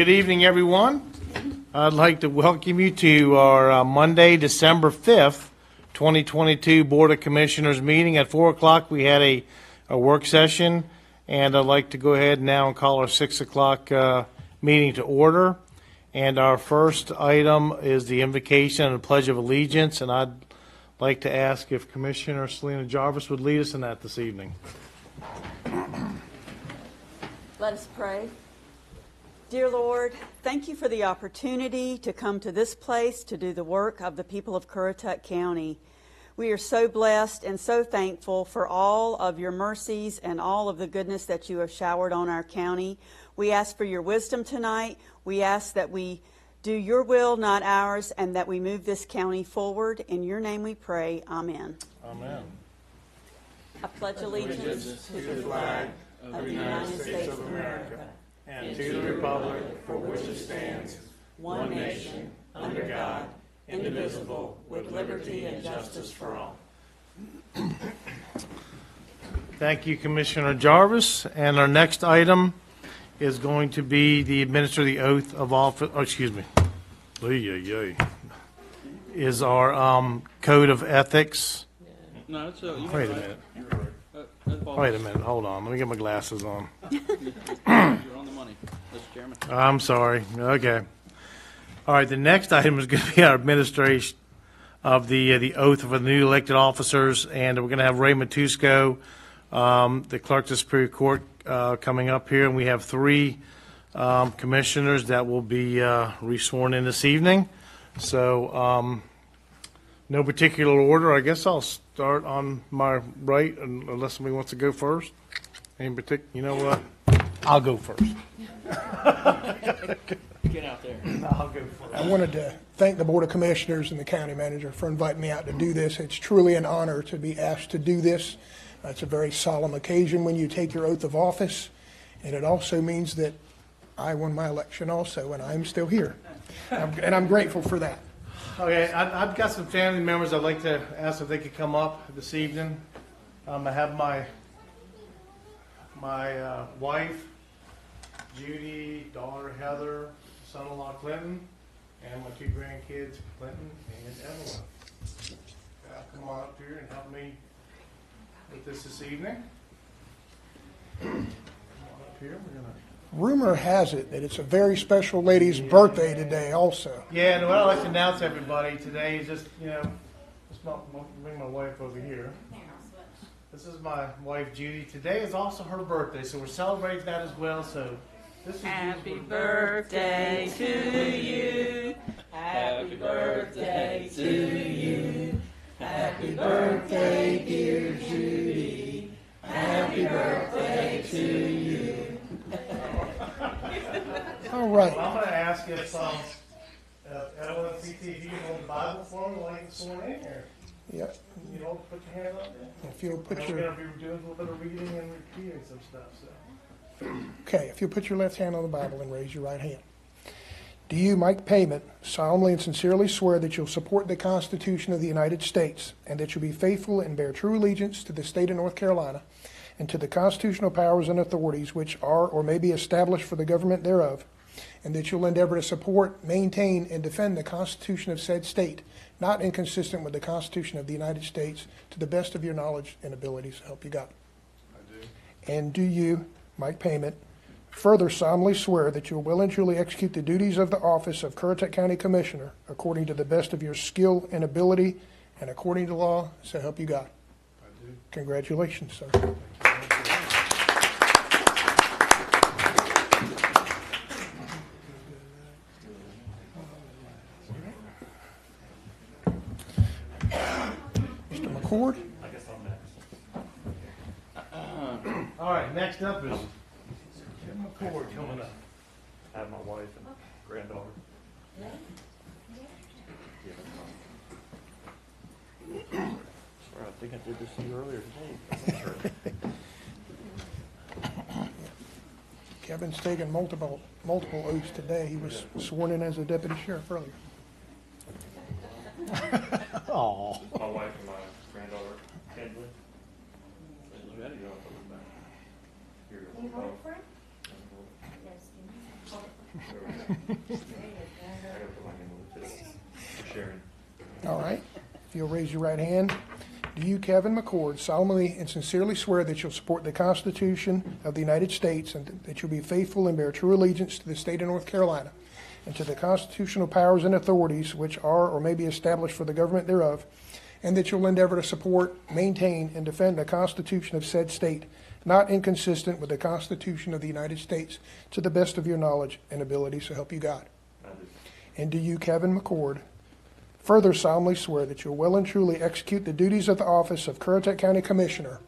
Good evening, everyone. I'd like to welcome you to our uh, Monday, December 5th, 2022 Board of Commissioners meeting. At 4 o'clock, we had a, a work session, and I'd like to go ahead now and call our 6 o'clock uh, meeting to order. And our first item is the invocation and the Pledge of Allegiance, and I'd like to ask if Commissioner Selena Jarvis would lead us in that this evening. Let us pray. Dear Lord, thank you for the opportunity to come to this place to do the work of the people of Currituck County. We are so blessed and so thankful for all of your mercies and all of the goodness that you have showered on our county. We ask for your wisdom tonight. We ask that we do your will, not ours, and that we move this county forward. In your name we pray. Amen. Amen. I pledge allegiance to the flag of the United States of America And to the republic for which it stands, one nation, under God, indivisible, with liberty and justice for all. Thank you, Commissioner Jarvis. And our next item is going to be the administer the oath of office, oh, excuse me. Oy, oy, oy. Is our um, code of ethics. No, it's, uh, you Wait a minute. Uh, Wait a minute, hold on. Let me get my glasses on. Mr. Chairman. I'm sorry. Okay. All right, the next item is going to be our administration of the, uh, the oath of the new elected officers, and we're going to have Ray Matusco, um, the clerk of the Superior Court, uh, coming up here, and we have three um, commissioners that will be uh, resworn in this evening. So, um, no particular order. I guess I'll start on my right, unless somebody wants to go first. In particular, you know what? I'll go first. Get out there. I'll go first. I wanted to thank the Board of Commissioners and the county manager for inviting me out to do this. It's truly an honor to be asked to do this. Uh, It's a very solemn occasion when you take your oath of office, and it also means that I won my election also, and I'm still here. I'm- And I'm grateful for that. Okay, I- I've got some family members I'd like to ask if they could come up this evening. Um, I have my, my uh, wife, Judy, daughter Heather, son-in-law Clinton, and my two grandkids, Clinton and Evelyn. Come on up here and help me with this this evening. Come on up here. Rumor has it that it's a very special lady's birthday today also. Yeah, and what I'd like to announce everybody today is just, you know, just not, bring my wife over here. This is my wife Judy. Today is also her birthday, so we're celebrating that as well, so Happy birthday to you. Happy birthday to you. Happy birthday, dear Judy. Happy birthday to you. All right. I'm gonna ask if, um, if Evelyn CT, you hold the Bible for me while you get sworn in here. Yeah, You know, put your hand up there. if you'll put And your, We're gonna be doing a little bit of reading and repeating some stuff, so. Okay, if you'll put your left hand on the Bible and raise your right hand. Do you, Mike Payment, solemnly and sincerely swear that you'll support the Constitution of the United States and that you'll be faithful and bear true allegiance to the state of North Carolina and to the constitutional powers and authorities which are or may be established for the government thereof, and that you'll endeavor to support, maintain, and defend the Constitution of said state, not inconsistent with the Constitution of the United States, to the best of your knowledge and abilities, help you God? I do. And do you, Mike Payment, further solemnly swear that you will and truly execute the duties of the office of Currituck County Commissioner according to the best of your skill and ability and according to law, so help you God? Congratulations, sir. Mr. McCord? All right, next up is Jim McCord coming up. I have my wife and granddaughter. Sorry, I think I did this to you earlier today. Kevin's taken multiple, multiple oaths today. He was sworn in as a deputy sheriff earlier. Aw. My wife and my granddaughter, Kendley. Ready to go, I'll put it back. Here you go. Sharon. All right. If you'll raise your right hand. Do you, Kevin McCord, solemnly and sincerely swear that you'll support the Constitution of the United States and that you'll be faithful and bear true allegiance to the state of North Carolina and to the constitutional powers and authorities which are or may be established for the government thereof, and that you'll endeavor to support, maintain, and defend the Constitution of said state, not inconsistent with the Constitution of the United States, to the best of your knowledge and ability, so help you God? And do you, Kevin McCord, further solemnly swear that you'll well and truly execute the duties of the office of Currituck County Commissioner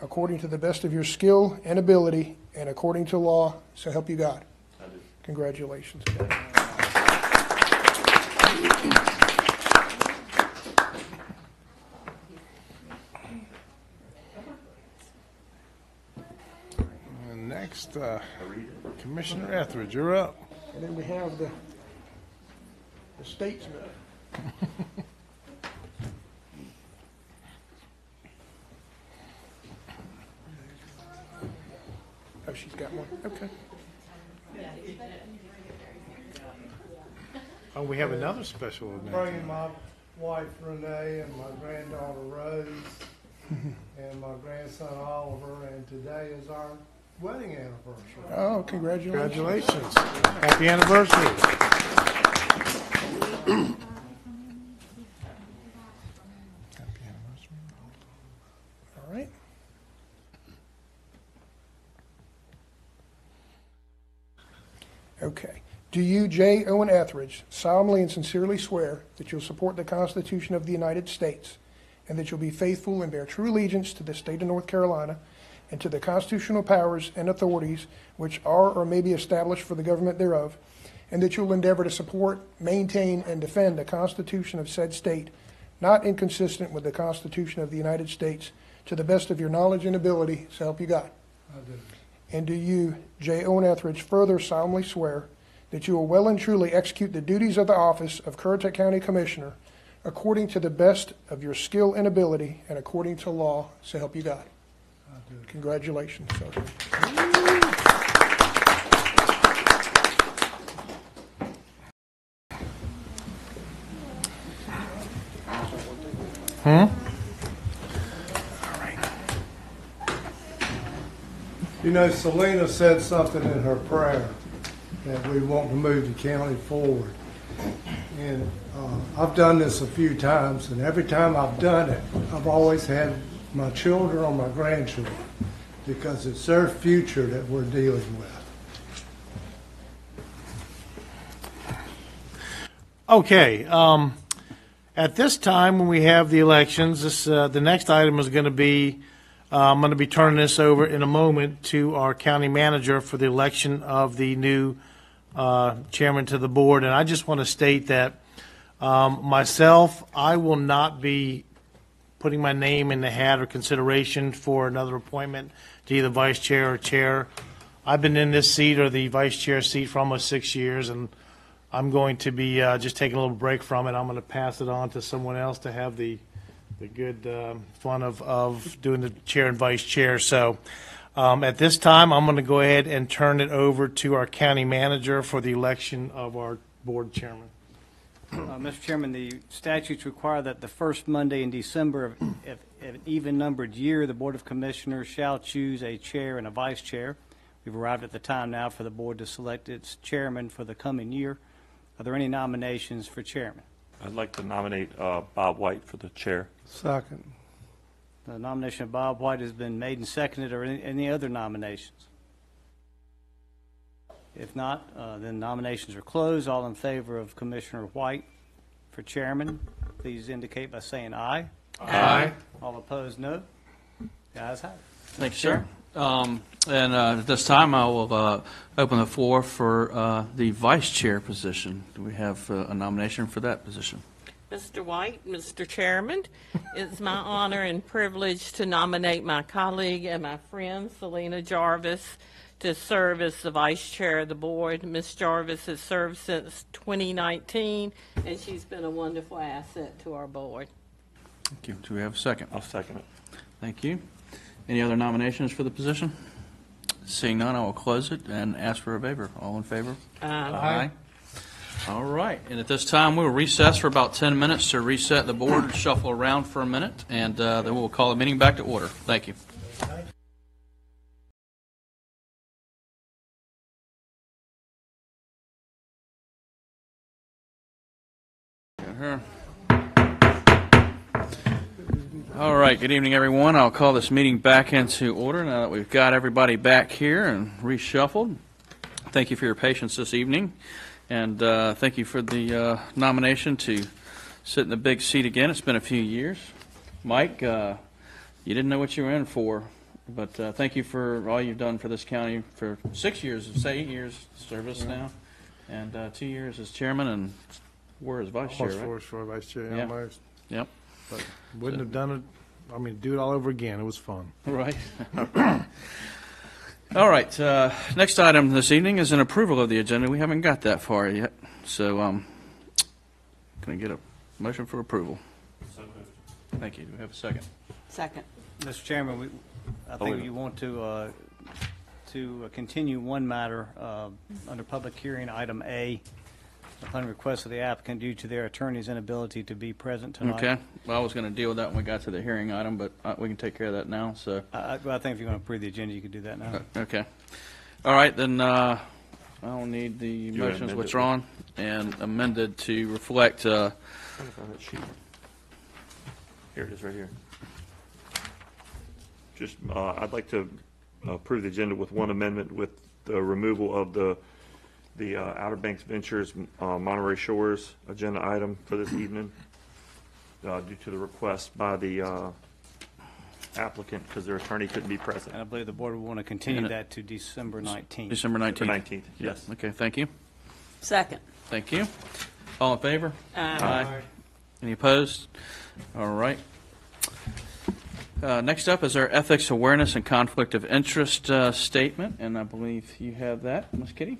according to the best of your skill and ability and according to law, so help you God? Congratulations. Next, uh, Commissioner Etheridge, you're up. And then we have the, the statesman. Oh, she's got one, okay. Oh, we have another special event. bringing my wife Renee and my granddaughter Rose and my grandson Oliver, and today is our wedding anniversary. Oh, congratulations. Congratulations. Happy anniversary. Happy anniversary. All right. Okay. Do you, J. Owen Etheridge, solemnly and sincerely swear that you'll support the Constitution of the United States and that you'll be faithful and bear true allegiance to the state of North Carolina and to the constitutional powers and authorities which are or may be established for the government thereof, and that you'll endeavor to support, maintain, and defend the Constitution of said state, not inconsistent with the Constitution of the United States, to the best of your knowledge and ability, so help you God? I do. And do you, J. Owen Etheridge, further solemnly swear that you will well and truly execute the duties of the office of Currituck County Commissioner according to the best of your skill and ability and according to law, so help you God? I do. Congratulations, sir. You know, Selena said something in her prayer that we want to move the county forward. And uh, I've done this a few times, and every time I've done it, I've always had my children or my grandchildren because it's their future that we're dealing with. Okay, um, at this time, when we have the elections, this, uh, the next item is going to be, uh, I'm going to be turning this over in a moment to our county manager for the election of the new, uh, chairman to the board. And I just want to state that, um, myself, I will not be putting my name in the hat or consideration for another appointment to either vice chair or chair. I've been in this seat or the vice chair seat for almost six years, and I'm going to be uh, just taking a little break from it. I'm going to pass it on to someone else to have the the good um, fun of, of doing the chair and vice chair. So um, at this time, I'm going to go ahead and turn it over to our county manager for the election of our board chairman. Uh, Mr. Chairman, the statutes require that the first Monday in December of of of an even-numbered year, the Board of Commissioners shall choose a chair and a vice chair. We've arrived at the time now for the board to select its chairman for the coming year. Are there any nominations for chairman? I'd like to nominate uh, Bob White for the chair. Second. The nomination of Bob White has been made and seconded. Are any- any other nominations? If not, uh, then nominations are closed. All in favor of Commissioner White for chairman, please indicate by saying aye. Aye. All opposed, no. The ayes have it. Thank you, sir. Um, And uh, at this time, I will uh, open the floor for uh, the vice chair position. Do we have uh, a nomination for that position? Mr. White, Mr. Chairman, it's my honor and privilege to nominate my colleague and my friend Selena Jarvis to serve as the vice chair of the board. Ms. Jarvis has served since 2019, and she's been a wonderful asset to our board. Thank you. Do we have a second? I'll second it. Thank you. Any other nominations for the position? Seeing none, I will close it and ask for a favor. All in favor? Aye. All right, and at this time, we'll recess for about 10 minutes to reset the board, shuffle around for a minute, and uh, then we'll call the meeting back to order. Thank you. Uh-huh. All right, good evening, everyone. I'll call this meeting back into order now that we've got everybody back here and reshuffled. Thank you for your patience this evening, and uh, thank you for the uh, nomination to sit in the big seat again. It's been a few years. Mike, uh, you didn't know what you were in for, but uh, thank you for all you've done for this county for six years, say eight years service now, and uh, two years as chairman and four as vice chair, Almost right? four for vice chair, Yeah. almost. Yep. But wouldn't have done it, I mean, do it all over again. It was fun. Right. All right. Uh, next item this evening is an approval of the agenda. We haven't got that far yet, so um, can I get a motion for approval? Thank you. Do we have a second? Second. Mr. Chairman, we, I wait a think you want to, uh, to uh, continue one matter uh, under public hearing, item A, upon request of the applicant due to their attorney's inability to be present tonight. Okay. Well, I was going to deal with that when we got to the hearing item, but uh, we can take care of that now. So, I, I well, I think if you want to approve the agenda, you could do that now. uh, okay. All right, then uh, I'll need the You motions amend it. withdrawn and amended to reflect. Uh, Trying that sheet. Here it is, right here. Just, uh, I'd like to approve the agenda with one amendment with the removal of the, the uh, Outer Banks Ventures uh, Monterey Shores agenda item for this evening, uh, due to the request by the uh, applicant, because their attorney couldn't be present. And I believe the board would want to continue that to December 19th. December 19th. The 19th, yes. Okay, thank you. Second. Thank you. All in favor? Aye. Any opposed? All right. Uh, Next up is our ethics awareness and conflict of interest uh, statement, and I believe you have that, Ms. Kitty?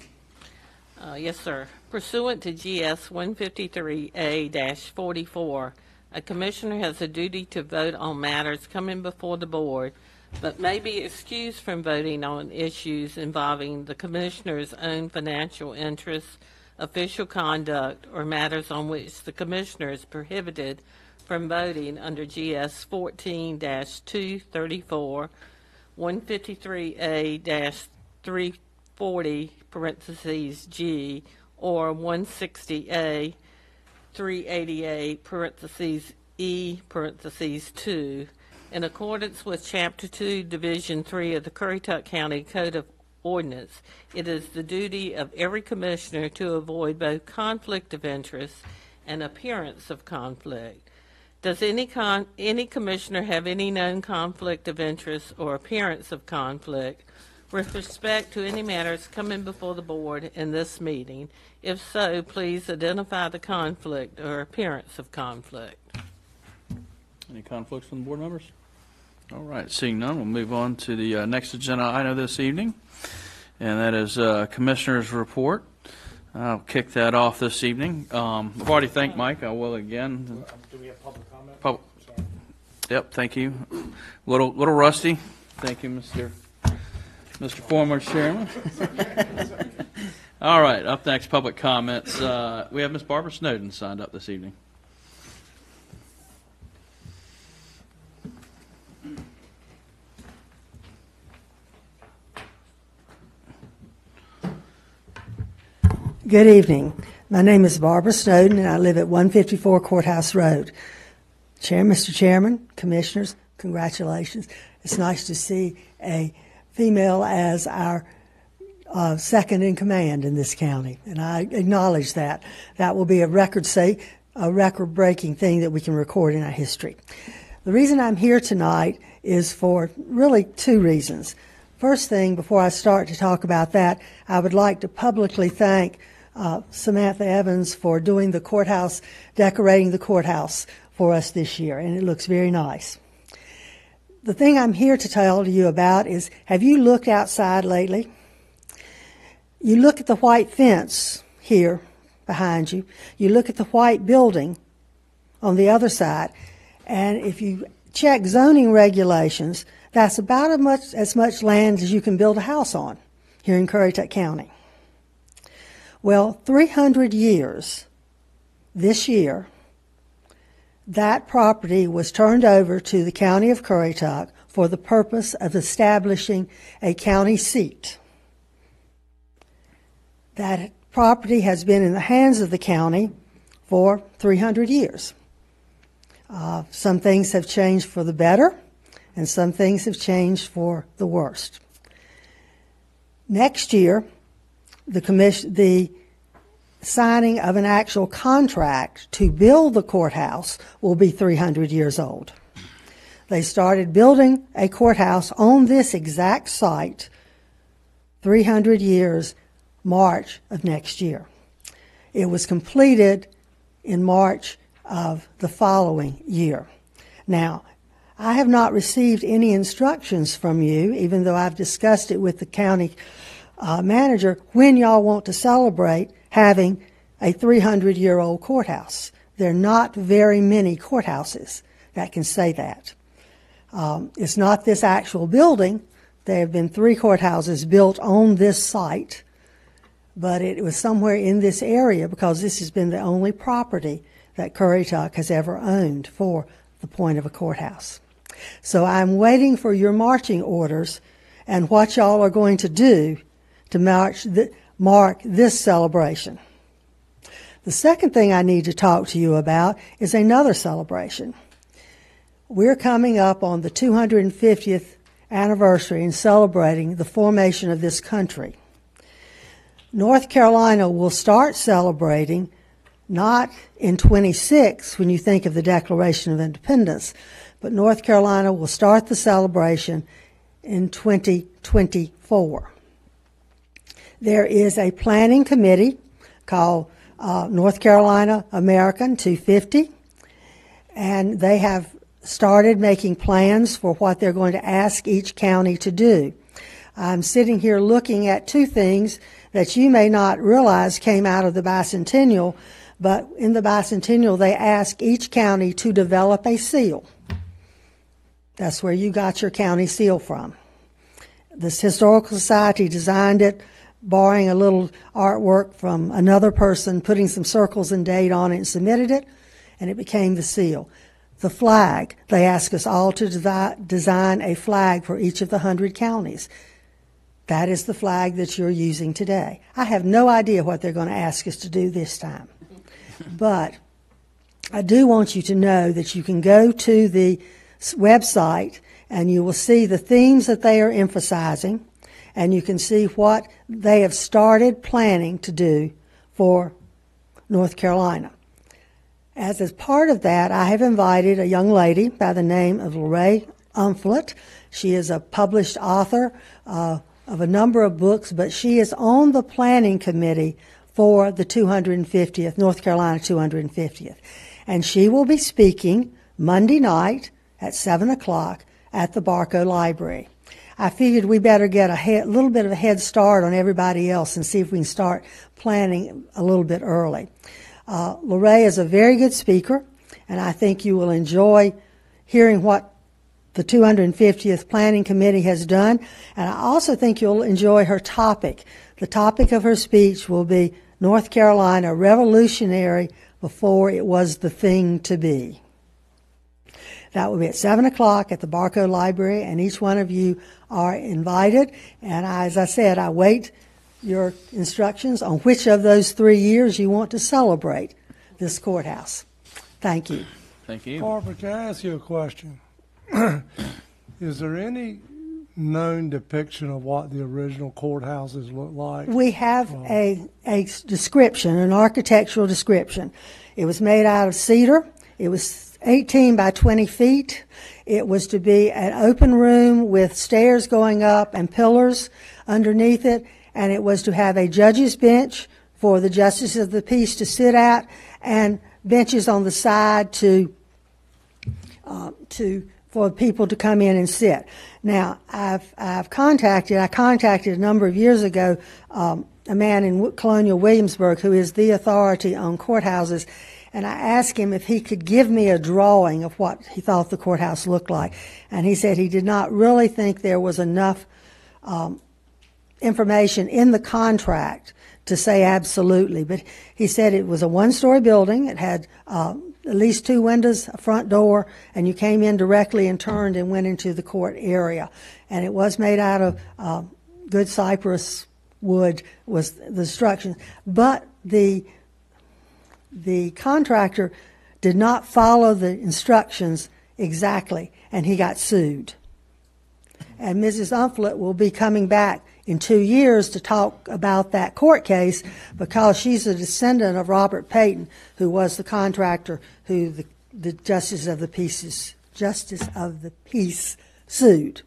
Uh, Yes, sir. Pursuant to GS 153A-44, a commissioner has a duty to vote on matters coming before the board, but may be excused from voting on issues involving the commissioner's own financial interests, official conduct, or matters on which the commissioner is prohibited from voting under GS 14-234, 153A-340, parentheses G, or 160A, 388, parentheses E, parentheses 2, in accordance with Chapter 2, Division 3 of the Currituck County Code of Ordinance, it is the duty of every commissioner to avoid both conflict of interest and appearance of conflict. Does any con, any commissioner have any known conflict of interest or appearance of conflict with respect to any matters coming before the board in this meeting? If so, please identify the conflict or appearance of conflict. Any conflicts from the board members? All right, seeing none, we'll move on to the uh, next agenda item this evening, and that is uh, Commissioner's Report. I'll kick that off this evening. Um, I've already thanked Mike, I will again. Do we have public comment? Pub- Yep, thank you. Little, little rusty. Thank you, Mr. Mr. Former Chairman. All right, up next, public comments. Uh, We have Ms. Barbara Snowden signed up this evening. Good evening. My name is Barbara Snowden, and I live at 154 Courthouse Road. Chair, Mr. Chairman, Commissioners, congratulations. It's nice to see a female as our uh, second in command in this county, and I acknowledge that. That will be a record say a record-breaking thing that we can record in our history. The reason I'm here tonight is for really two reasons. First thing, before I start to talk about that, I would like to publicly thank uh, Samantha Evans for doing the courthouse, decorating the courthouse for us this year, and it looks very nice. The thing I'm here to tell you about is have you looked outside lately? You look at the white fence here behind you, you look at the white building on the other side, and if you check zoning regulations, That's about as much, as much land as you can build a house on here in Currituck County. Well, 300 years this year, that property was turned over to the County of Currituck for the purpose of establishing a county seat. That property has been in the hands of the county for 300 years. Uh, some things have changed for the better, and some things have changed for the worst. Next year, the commission, the signing of an actual contract to build the courthouse will be 300 years old. They started building a courthouse on this exact site 300 years March of next year. It was completed in March of the following year. Now, I have not received any instructions from you, even though I've discussed it with the county uh, manager, when y'all want to celebrate having a 300 year old courthouse. There are not very many courthouses that can say that. Um, it's not this actual building. There have been three courthouses built on this site, but it was somewhere in this area because this has been the only property that Currituck has ever owned for the point of a courthouse. So I'm waiting for your marching orders and what y'all are going to do to march th- mark this celebration. The second thing I need to talk to you about is another celebration. We're coming up on the 250th anniversary and celebrating the formation of this country. North Carolina will start celebrating not in 26 when you think of the Declaration of Independence, but North Carolina will start the celebration in 2024. There is a planning committee called uh, North Carolina American 250, and they have started making plans for what they're going to ask each county to do. I'm sitting here looking at two things that you may not realize came out of the bicentennial, but in the bicentennial, they ask each county to develop a seal. That's where you got your county seal from. This Historical Society designed it borrowing a little artwork from another person, putting some circles and date on it, and submitted it, and it became the seal. The flag, they asked us all to design a flag for each of the hundred counties. That is the flag that you're using today. I have no idea what they're going to ask us to do this time. But I do want you to know that you can go to the website and you will see the themes that they are emphasizing and you can see what they have started planning to do for North Carolina. As a part of that, I have invited a young lady by the name of Lorraine Umflett. She is a published author uh, of a number of books, but she is on the planning committee for the 250th, North Carolina 250th. And she will be speaking Monday night at 7 o'clock at the Barco Library. I figured we better get a head, little bit of a head start on everybody else and see if we can start planning a little bit early. Uh, Lorraine is a very good speaker, and I think you will enjoy hearing what the 250th Planning Committee has done. And I also think you'll enjoy her topic. The topic of her speech will be North Carolina revolutionary before it was the thing to be. That will be at 7 o'clock at the Barco Library, and each one of you are invited. And I, as I said, I wait your instructions on which of those three years you want to celebrate this courthouse. Thank you. Thank you. Barbara, can I ask you a question? Is there any known depiction of what the original courthouses looked like? We have uh, a, a description, an architectural description. It was made out of cedar. It was 18 by 20 feet. It was to be an open room with stairs going up and pillars underneath it, and it was to have a judge's bench for the justices of the peace to sit at, and benches on the side to uh, to for people to come in and sit. Now, I've I've contacted I contacted a number of years ago um, a man in Colonial Williamsburg who is the authority on courthouses, and I asked him if he could give me a drawing of what he thought the courthouse looked like. And he said he did not really think there was enough um, information in the contract to say absolutely, but he said it was a one-story building. It had uh, at least two windows, a front door, and you came in directly and turned and went into the court area. And it was made out of uh, good cypress wood was the instructions, but the the contractor did not follow the instructions exactly, and he got sued. And Mrs. Umflett will be coming back in two years to talk about that court case because she's a descendant of Robert Payton, who was the contractor who the, the justice of the peace justice of the peace sued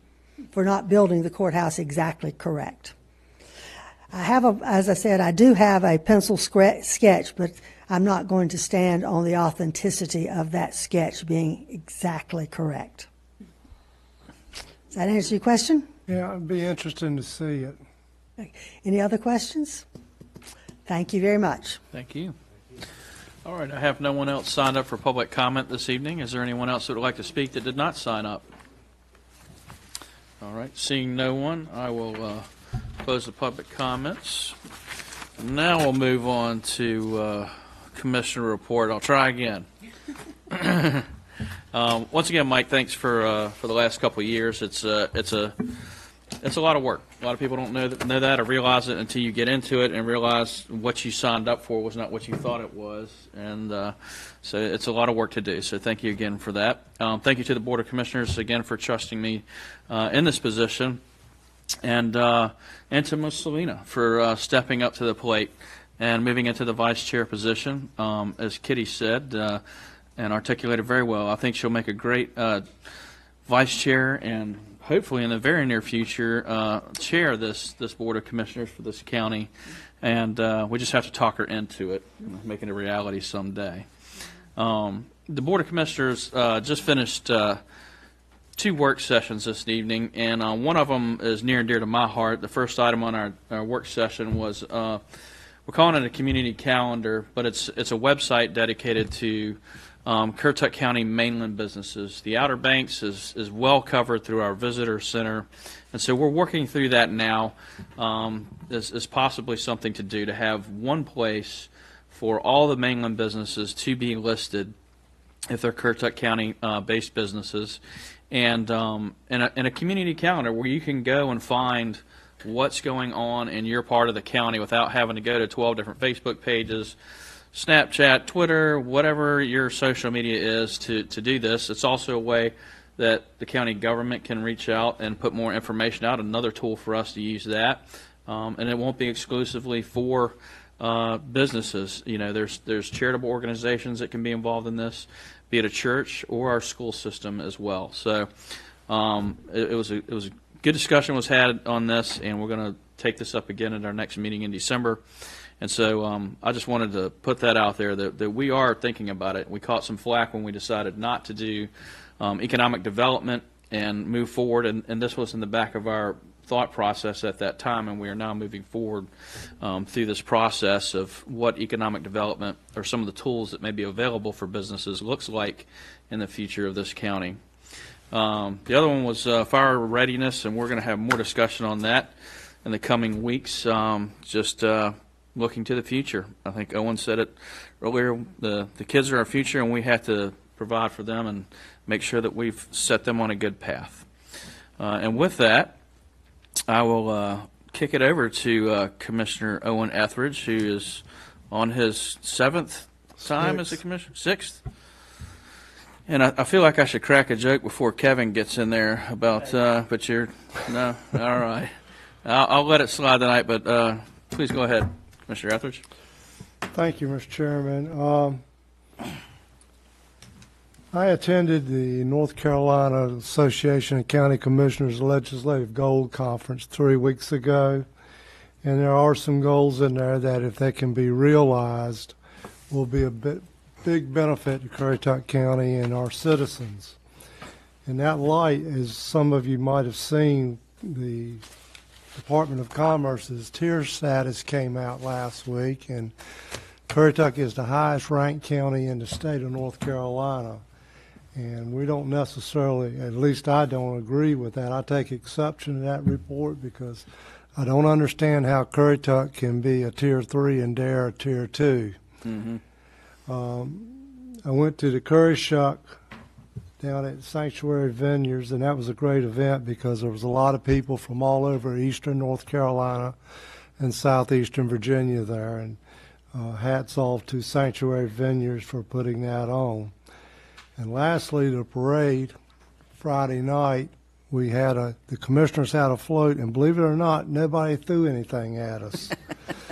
for not building the courthouse exactly correct. I have a, as I said, I do have a pencil sketch, but I'm not going to stand on the authenticity of that sketch being exactly correct. Does that answer your question? Yeah, it'd be interesting to see it. Any other questions? Thank you very much. Thank you. All right, I have no one else signed up for public comment this evening. Is there anyone else that would like to speak that did not sign up? All right, seeing no one, I will uh, close the public comments. Now we'll move on to uh, Commissioner report. I'll try again. Um, Once again, Mike, thanks for, uh, for the last couple of years. It's, uh, it's a, it's a lot of work. A lot of people don't know that, know that or realize it until you get into it and realize what you signed up for was not what you thought it was. And uh, so it's a lot of work to do. So thank you again for that. Um, thank you to the Board of Commissioners again for trusting me uh, in this position, and uh, and to Ms. Selena for uh, stepping up to the plate and moving into the vice chair position. Um, as Kitty said uh, and articulated very well, I think she'll make a great uh, vice chair and hopefully in the very near future uh, chair this this board of commissioners for this county. And uh, we just have to talk her into it, making it a reality someday. Um, the board of commissioners uh, just finished uh, two work sessions this evening, and one of them is near and dear to my heart. The first item on our, our work session was we're calling it a community calendar, but it's it's a website dedicated to um, Currituck County mainland businesses. The Outer Banks is is well covered through our visitor center, and so we're working through that now. Um, is, is possibly something to do to have one place for all the mainland businesses to be listed if they're Currituck County uh, based businesses, and um, in, a, in a community calendar where you can go and find what's going on in your part of the county without having to go to 12 different Facebook pages, Snapchat, Twitter, whatever your social media is to, to do this. It's also a way that the county government can reach out and put more information out. Another tool for us to use that, um, and it won't be exclusively for uh, businesses. You know, there's there's charitable organizations that can be involved in this, be it a church or our school system as well. So um, it, it was a it was good discussion was had on this, and we're going to take this up again at our next meeting in December. And so um, I just wanted to put that out there that, that we are thinking about it. We caught some flack when we decided not to do um, economic development and move forward, and, and this was in the back of our thought process at that time, and we are now moving forward um, through this process of what economic development or some of the tools that may be available for businesses looks like in the future of this county. Um, the other one was uh, fire readiness, and we're going to have more discussion on that in the coming weeks. Um, just uh, looking to the future. I think Owen said it earlier. The the kids are our future, and we have to provide for them and make sure that we've set them on a good path. Uh, and with that, I will uh, kick it over to uh, Commissioner Owen Etheridge, who is on his seventh time as a commissioner, sixth. And I, I feel like I should crack a joke before Kevin gets in there about, uh, but you're no, all right. I'll, I'll let it slide tonight, but uh, please go ahead, Mr. Etheridge. Thank you, Mr. Chairman. Um, I attended the North Carolina Association of County Commissioners Legislative Goal Conference three weeks ago, and there are some goals in there that, if they can be realized, will be a bit, big benefit to Currituck County and our citizens. In that light, as some of you might have seen, the Department of Commerce's tier status came out last week, and Currituck is the highest ranked county in the state of North Carolina. And we don't necessarily, at least I don't agree with that. I take exception to that report because I don't understand how Currituck can be a tier three and Dare a tier two. Mm-hmm. Um, I went to the Curry Shuck down at Sanctuary Vineyards, and that was a great event because there was a lot of people from all over eastern North Carolina and southeastern Virginia there. And uh, hats off to Sanctuary Vineyards for putting that on. And lastly, the parade Friday night, we had a the commissioners had a float, and believe it or not, nobody threw anything at us.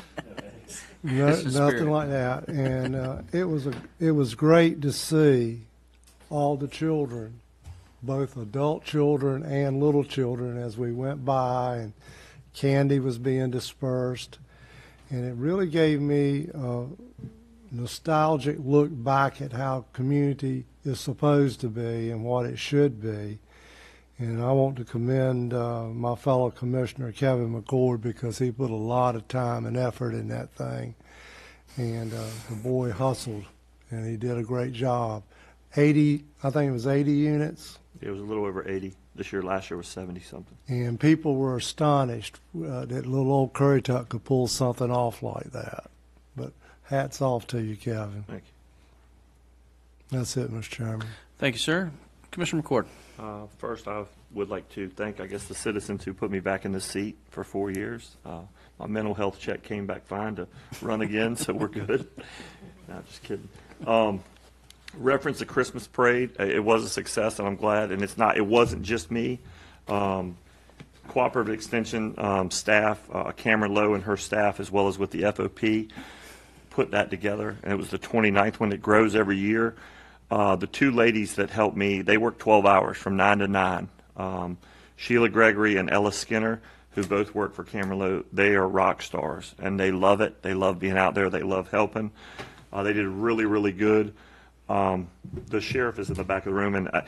no, nothing spirit. like that, and uh, it was a it was great to see all the children, both adult children and little children, as we went by, and candy was being dispersed, and it really gave me a nostalgic look back at how community is supposed to be and what it should be. And I want to commend uh, my fellow commissioner Kevin McCord because he put a lot of time and effort in that thing, and uh, the boy hustled, and he did a great job. 80, I think it was 80 units, It was a little over 80. This year, last year was 70 something. and people were astonished uh, that little old Currituck could pull something off like that. But hats off to you, Kevin. Thank you. That's it, Mr. Chairman. Thank you, sir. Commissioner McCord. Uh, First, I would like to thank, I guess, the citizens who put me back in this seat for four years. Uh, My mental health check came back fine to run again, so we're good. No, just kidding. Um, Reference the Christmas parade, uh, it was a success, and I'm glad, and it's not, it wasn't just me. Um, Cooperative Extension um, staff, uh, Cameron Lowe and her staff, as well as with the FOP, put that together, and it was the 29th one. It grows every year. Uh, the two ladies that helped me, they work 12 hours from 9 to 9. Um, Sheila Gregory and Ella Skinner, who both work for Cameron they are rock stars, and they love it. They love being out there. They love helping. Uh, they did really, really good. Um, the sheriff is in the back of the room, and uh,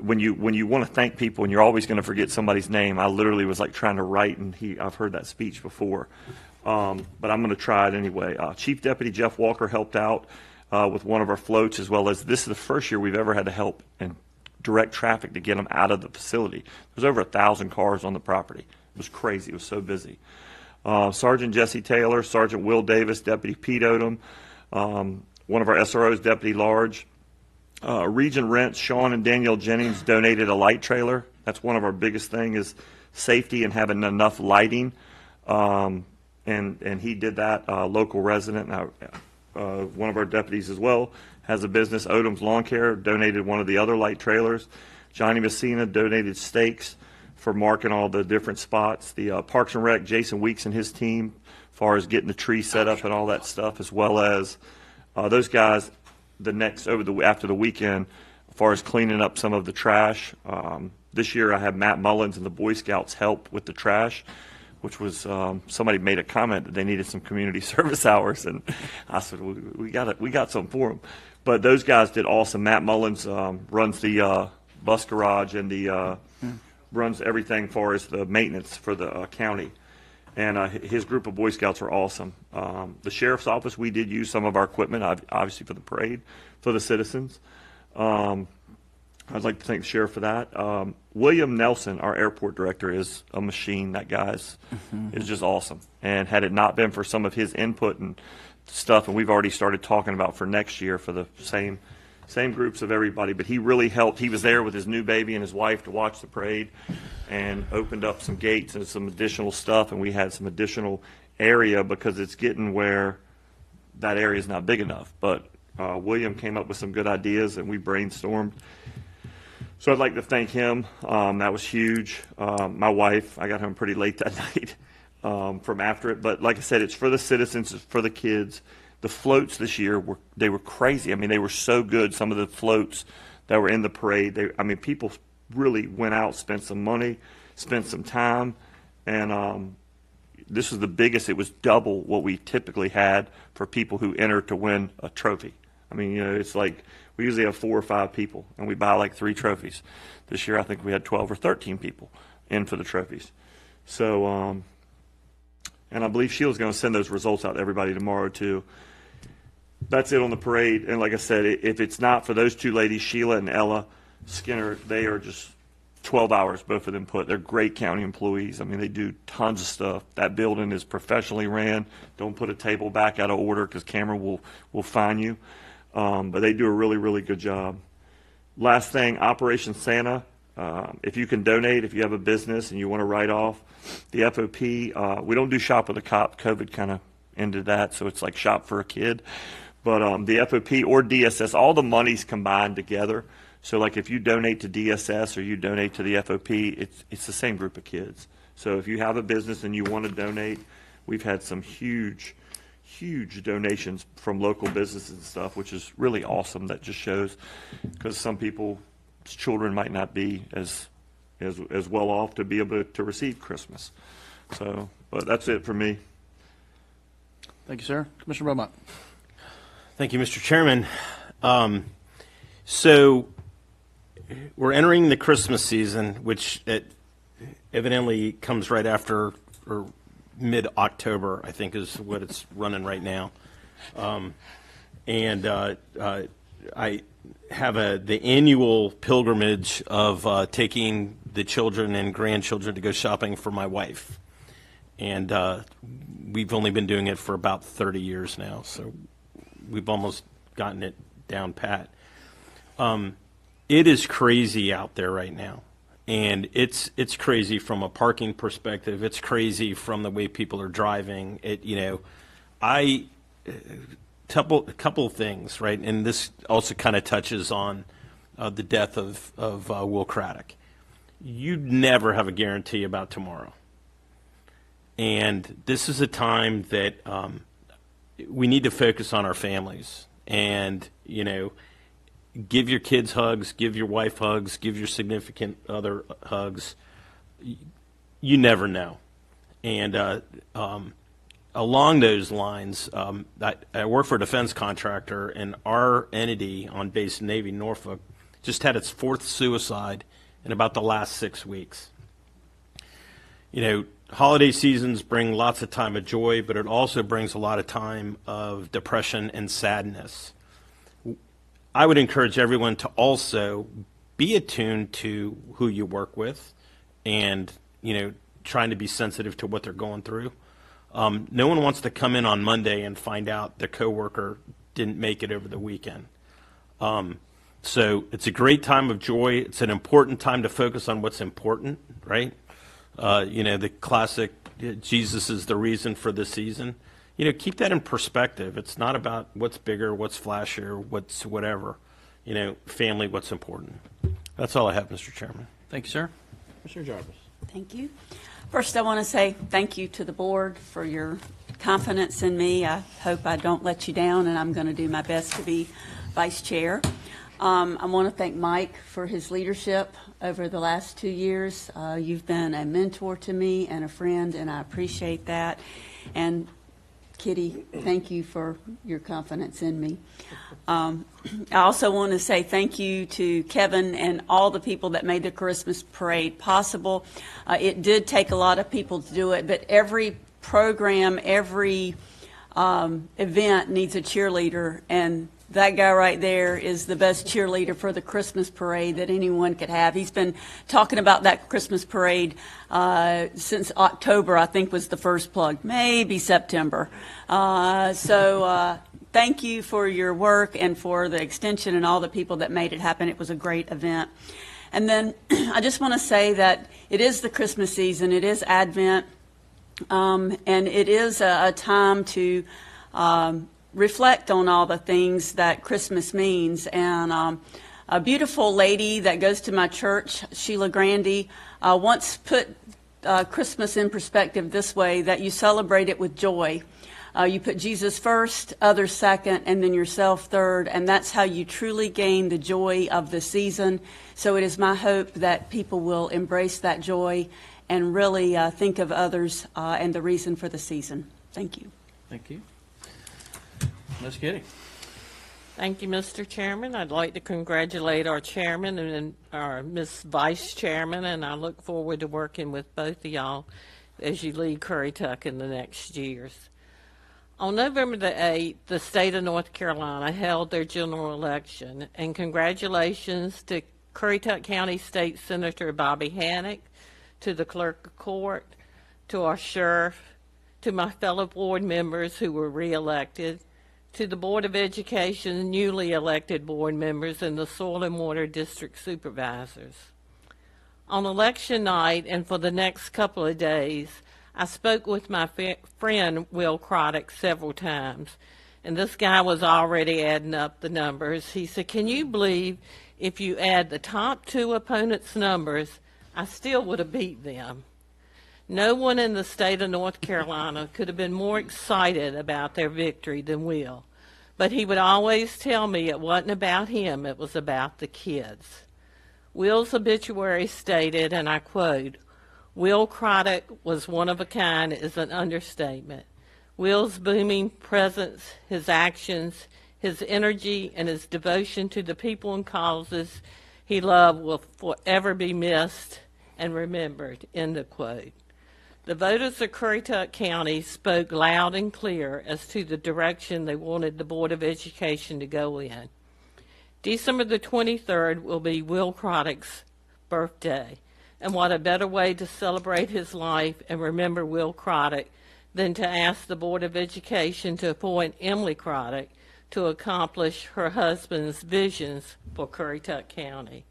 when you when you want to thank people, and you're always going to forget somebody's name, I literally was like trying to write, and he I've heard that speech before, um, but I'm going to try it anyway. Uh, Chief Deputy Jeff Walker helped out uh, with one of our floats, as well as this is the first year we've ever had to help and direct traffic to get them out of the facility. There's over a thousand cars on the property. It was crazy. It was so busy. Uh, Sergeant Jesse Taylor, Sergeant Will Davis, Deputy Pete Odom, um, one of our SROs, Deputy Large. Uh, Region Rents, Sean and Danielle Jennings donated a light trailer. That's one of our biggest thing is safety and having enough lighting. Um, and, and he did that, uh, local resident, I, uh, one of our deputies as well, has a business, Odom's Lawn Care, donated one of the other light trailers. Johnny Messina donated stakes for marking all the different spots. The uh, Parks and Rec, Jason Weeks and his team, far as getting the tree set up and all that stuff, as well as uh, those guys the next over the after the weekend, as far as cleaning up some of the trash. Um, this year, I had Matt Mullins and the Boy Scouts help with the trash, which was um, somebody made a comment that they needed some community service hours, and I said we, we got it, we got something for them. But those guys did awesome. Matt Mullins um, runs the uh, bus garage and the uh, runs everything for as the maintenance for the uh, county. And uh, his group of Boy Scouts are awesome. Um, the sheriff's office, we did use some of our equipment, obviously for the parade, for the citizens. Um, I'd like to thank the sheriff for that. Um, William Nelson, our airport director, is a machine. That guy's is just awesome. And had it not been for some of his input and stuff, and we've already started talking about for next year for the same same groups of everybody, but he really helped. He was there with his new baby and his wife to watch the parade and opened up some gates and some additional stuff, and we had some additional area because it's getting where that area is not big enough. But uh, William came up with some good ideas, and we brainstormed. So I'd like to thank him. Um, that was huge. Um, my wife, I got home pretty late that night um, from after it. But like I said, it's for the citizens, it's for the kids. The floats this year were they were crazy. I mean, they were so good. Some of the floats that were in the parade. They, I mean, people really went out, spent some money, spent some time, and um, this was the biggest. It was double what we typically had for people who enter to win a trophy. I mean, you know, it's like we usually have four or five people, and we buy like three trophies. This year, I think we had 12 or 13 people in for the trophies. So, um, and I believe Sheila's going to send those results out to everybody tomorrow too. that's it on the parade. And like I said, if it's not for those two ladies, Sheila and Ella Skinner, they are just 12 hours, both of them put. They're great county employees. I mean, they do tons of stuff. That building is professionally ran. Don't put a table back out of order because Cameron will, will find you. Um, but they do a really, really good job. Last thing, Operation Santa. Um, if you can donate, if you have a business and you want to write off the FOP, uh, we don't do shop with a cop. COVID kind of ended that, so it's like shop for a kid. But um, the FOP or DSS, all the money's combined together. So like if you donate to DSS or you donate to the FOP, it's it's the same group of kids. So if you have a business and you want to donate, we've had some huge huge donations from local businesses and stuff, which is really awesome. That just shows because some people's children might not be as as as well off to be able to, to receive Christmas. So, but that's it for me. Thank you, sir. Commissioner Beaumont. Thank you, Mr. Chairman. Um, so we're entering the Christmas season, which it evidently comes right after or mid-October, I think is what it's running right now. Um, and uh, uh, I have a the annual pilgrimage of uh, taking the children and grandchildren to go shopping for my wife, and uh, we've only been doing it for about 30 years now, so we've almost gotten it down pat. Um, it is crazy out there right now, and it's it's crazy from a parking perspective. It's crazy from the way people are driving. It you know, I couple a couple of things right, and this also kind of touches on uh, the death of of uh, Will Craddock. You never have a guarantee about tomorrow, and this is a time that um, we need to focus on our families and you know give your kids hugs give your wife hugs give your significant other hugs. You never know. And uh, um, along those lines um, I, I work for a defense contractor and our entity on base navy norfolk just had its fourth suicide in about the last six weeks. You know, holiday seasons bring lots of time of joy, but it also brings a lot of time of depression and sadness. I would encourage everyone to also be attuned to who you work with and, you know, trying to be sensitive to what they're going through. Um, no one wants to come in on Monday and find out their coworker didn't make it over the weekend. Um, so it's a great time of joy. It's an important time to focus on what's important, right? Uh, you know, the classic uh, Jesus is the reason for the season. You know, keep that in perspective. It's not about what's bigger, what's flashier, what's whatever. You know, family, what's important. That's all I have, Mr. Chairman. Thank you, sir. Mr. Jarvis. Thank you. First, I want to say thank you to the board for your confidence in me. I hope I don't let you down, and I'm going to do my best to be vice chair. Um, I want to thank Mike for his leadership over the last two years. Uh, you've been a mentor to me and a friend, and I appreciate that. And Kitty, thank you for your confidence in me. Um, I also want to say thank you to Kevin and all the people that made the Christmas parade possible. Uh, it did take a lot of people to do it, but every program, every um, event needs a cheerleader, and that guy right there is the best cheerleader for the Christmas parade that anyone could have. He's been talking about that Christmas parade uh, since October, I think was the first plug, maybe September. Uh, so uh, thank you for your work and for the extension and all the people that made it happen. It was a great event. And then I just want to say that it is the Christmas season, it is Advent. Um, and it is a, a time to um, reflect on all the things that Christmas means. And um, a beautiful lady that goes to my church, Sheila Grandy, uh, once put uh, Christmas in perspective this way that you celebrate it with joy. Uh, you put Jesus first, others second, and then yourself third, and that's how you truly gain the joy of the season. So it is my hope that people will embrace that joy and really uh, think of others uh, and the reason for the season. Thank you. Thank you. Ms. Kitty. Thank you, Mr. Chairman. I'd like to congratulate our chairman and our Miss Vice Chairman, and I look forward to working with both of y'all as you lead Currituck in the next years. On November the 8th, the state of North Carolina held their general election, and congratulations to Currituck County State Senator Bobby Hanig, to the clerk of court, to our sheriff, to my fellow board members who were reelected, to the Board of Education newly elected board members, and the Soil and Water District supervisors. On election night and for the next couple of days, I spoke with my friend Will Croddick several times, and this guy was already adding up the numbers. He said, Can you believe if you add the top two opponents' numbers, I still would have beat them? No one in the state of North Carolina could have been more excited about their victory than Will. But he would always tell me it wasn't about him, it was about the kids. Will's obituary stated, and I quote, Will Croddick was one of a kind is an understatement. Will's booming presence, his actions, his energy, and his devotion to the people and causes he loved will forever be missed and remembered. End of quote. The voters of Currituck County spoke loud and clear as to the direction they wanted the Board of Education to go in. December the 23rd will be Will Croddick's birthday. And what a better way to celebrate his life and remember Will Croddick than to ask the Board of Education to appoint Emily Croddick to accomplish her husband's visions for Currituck County.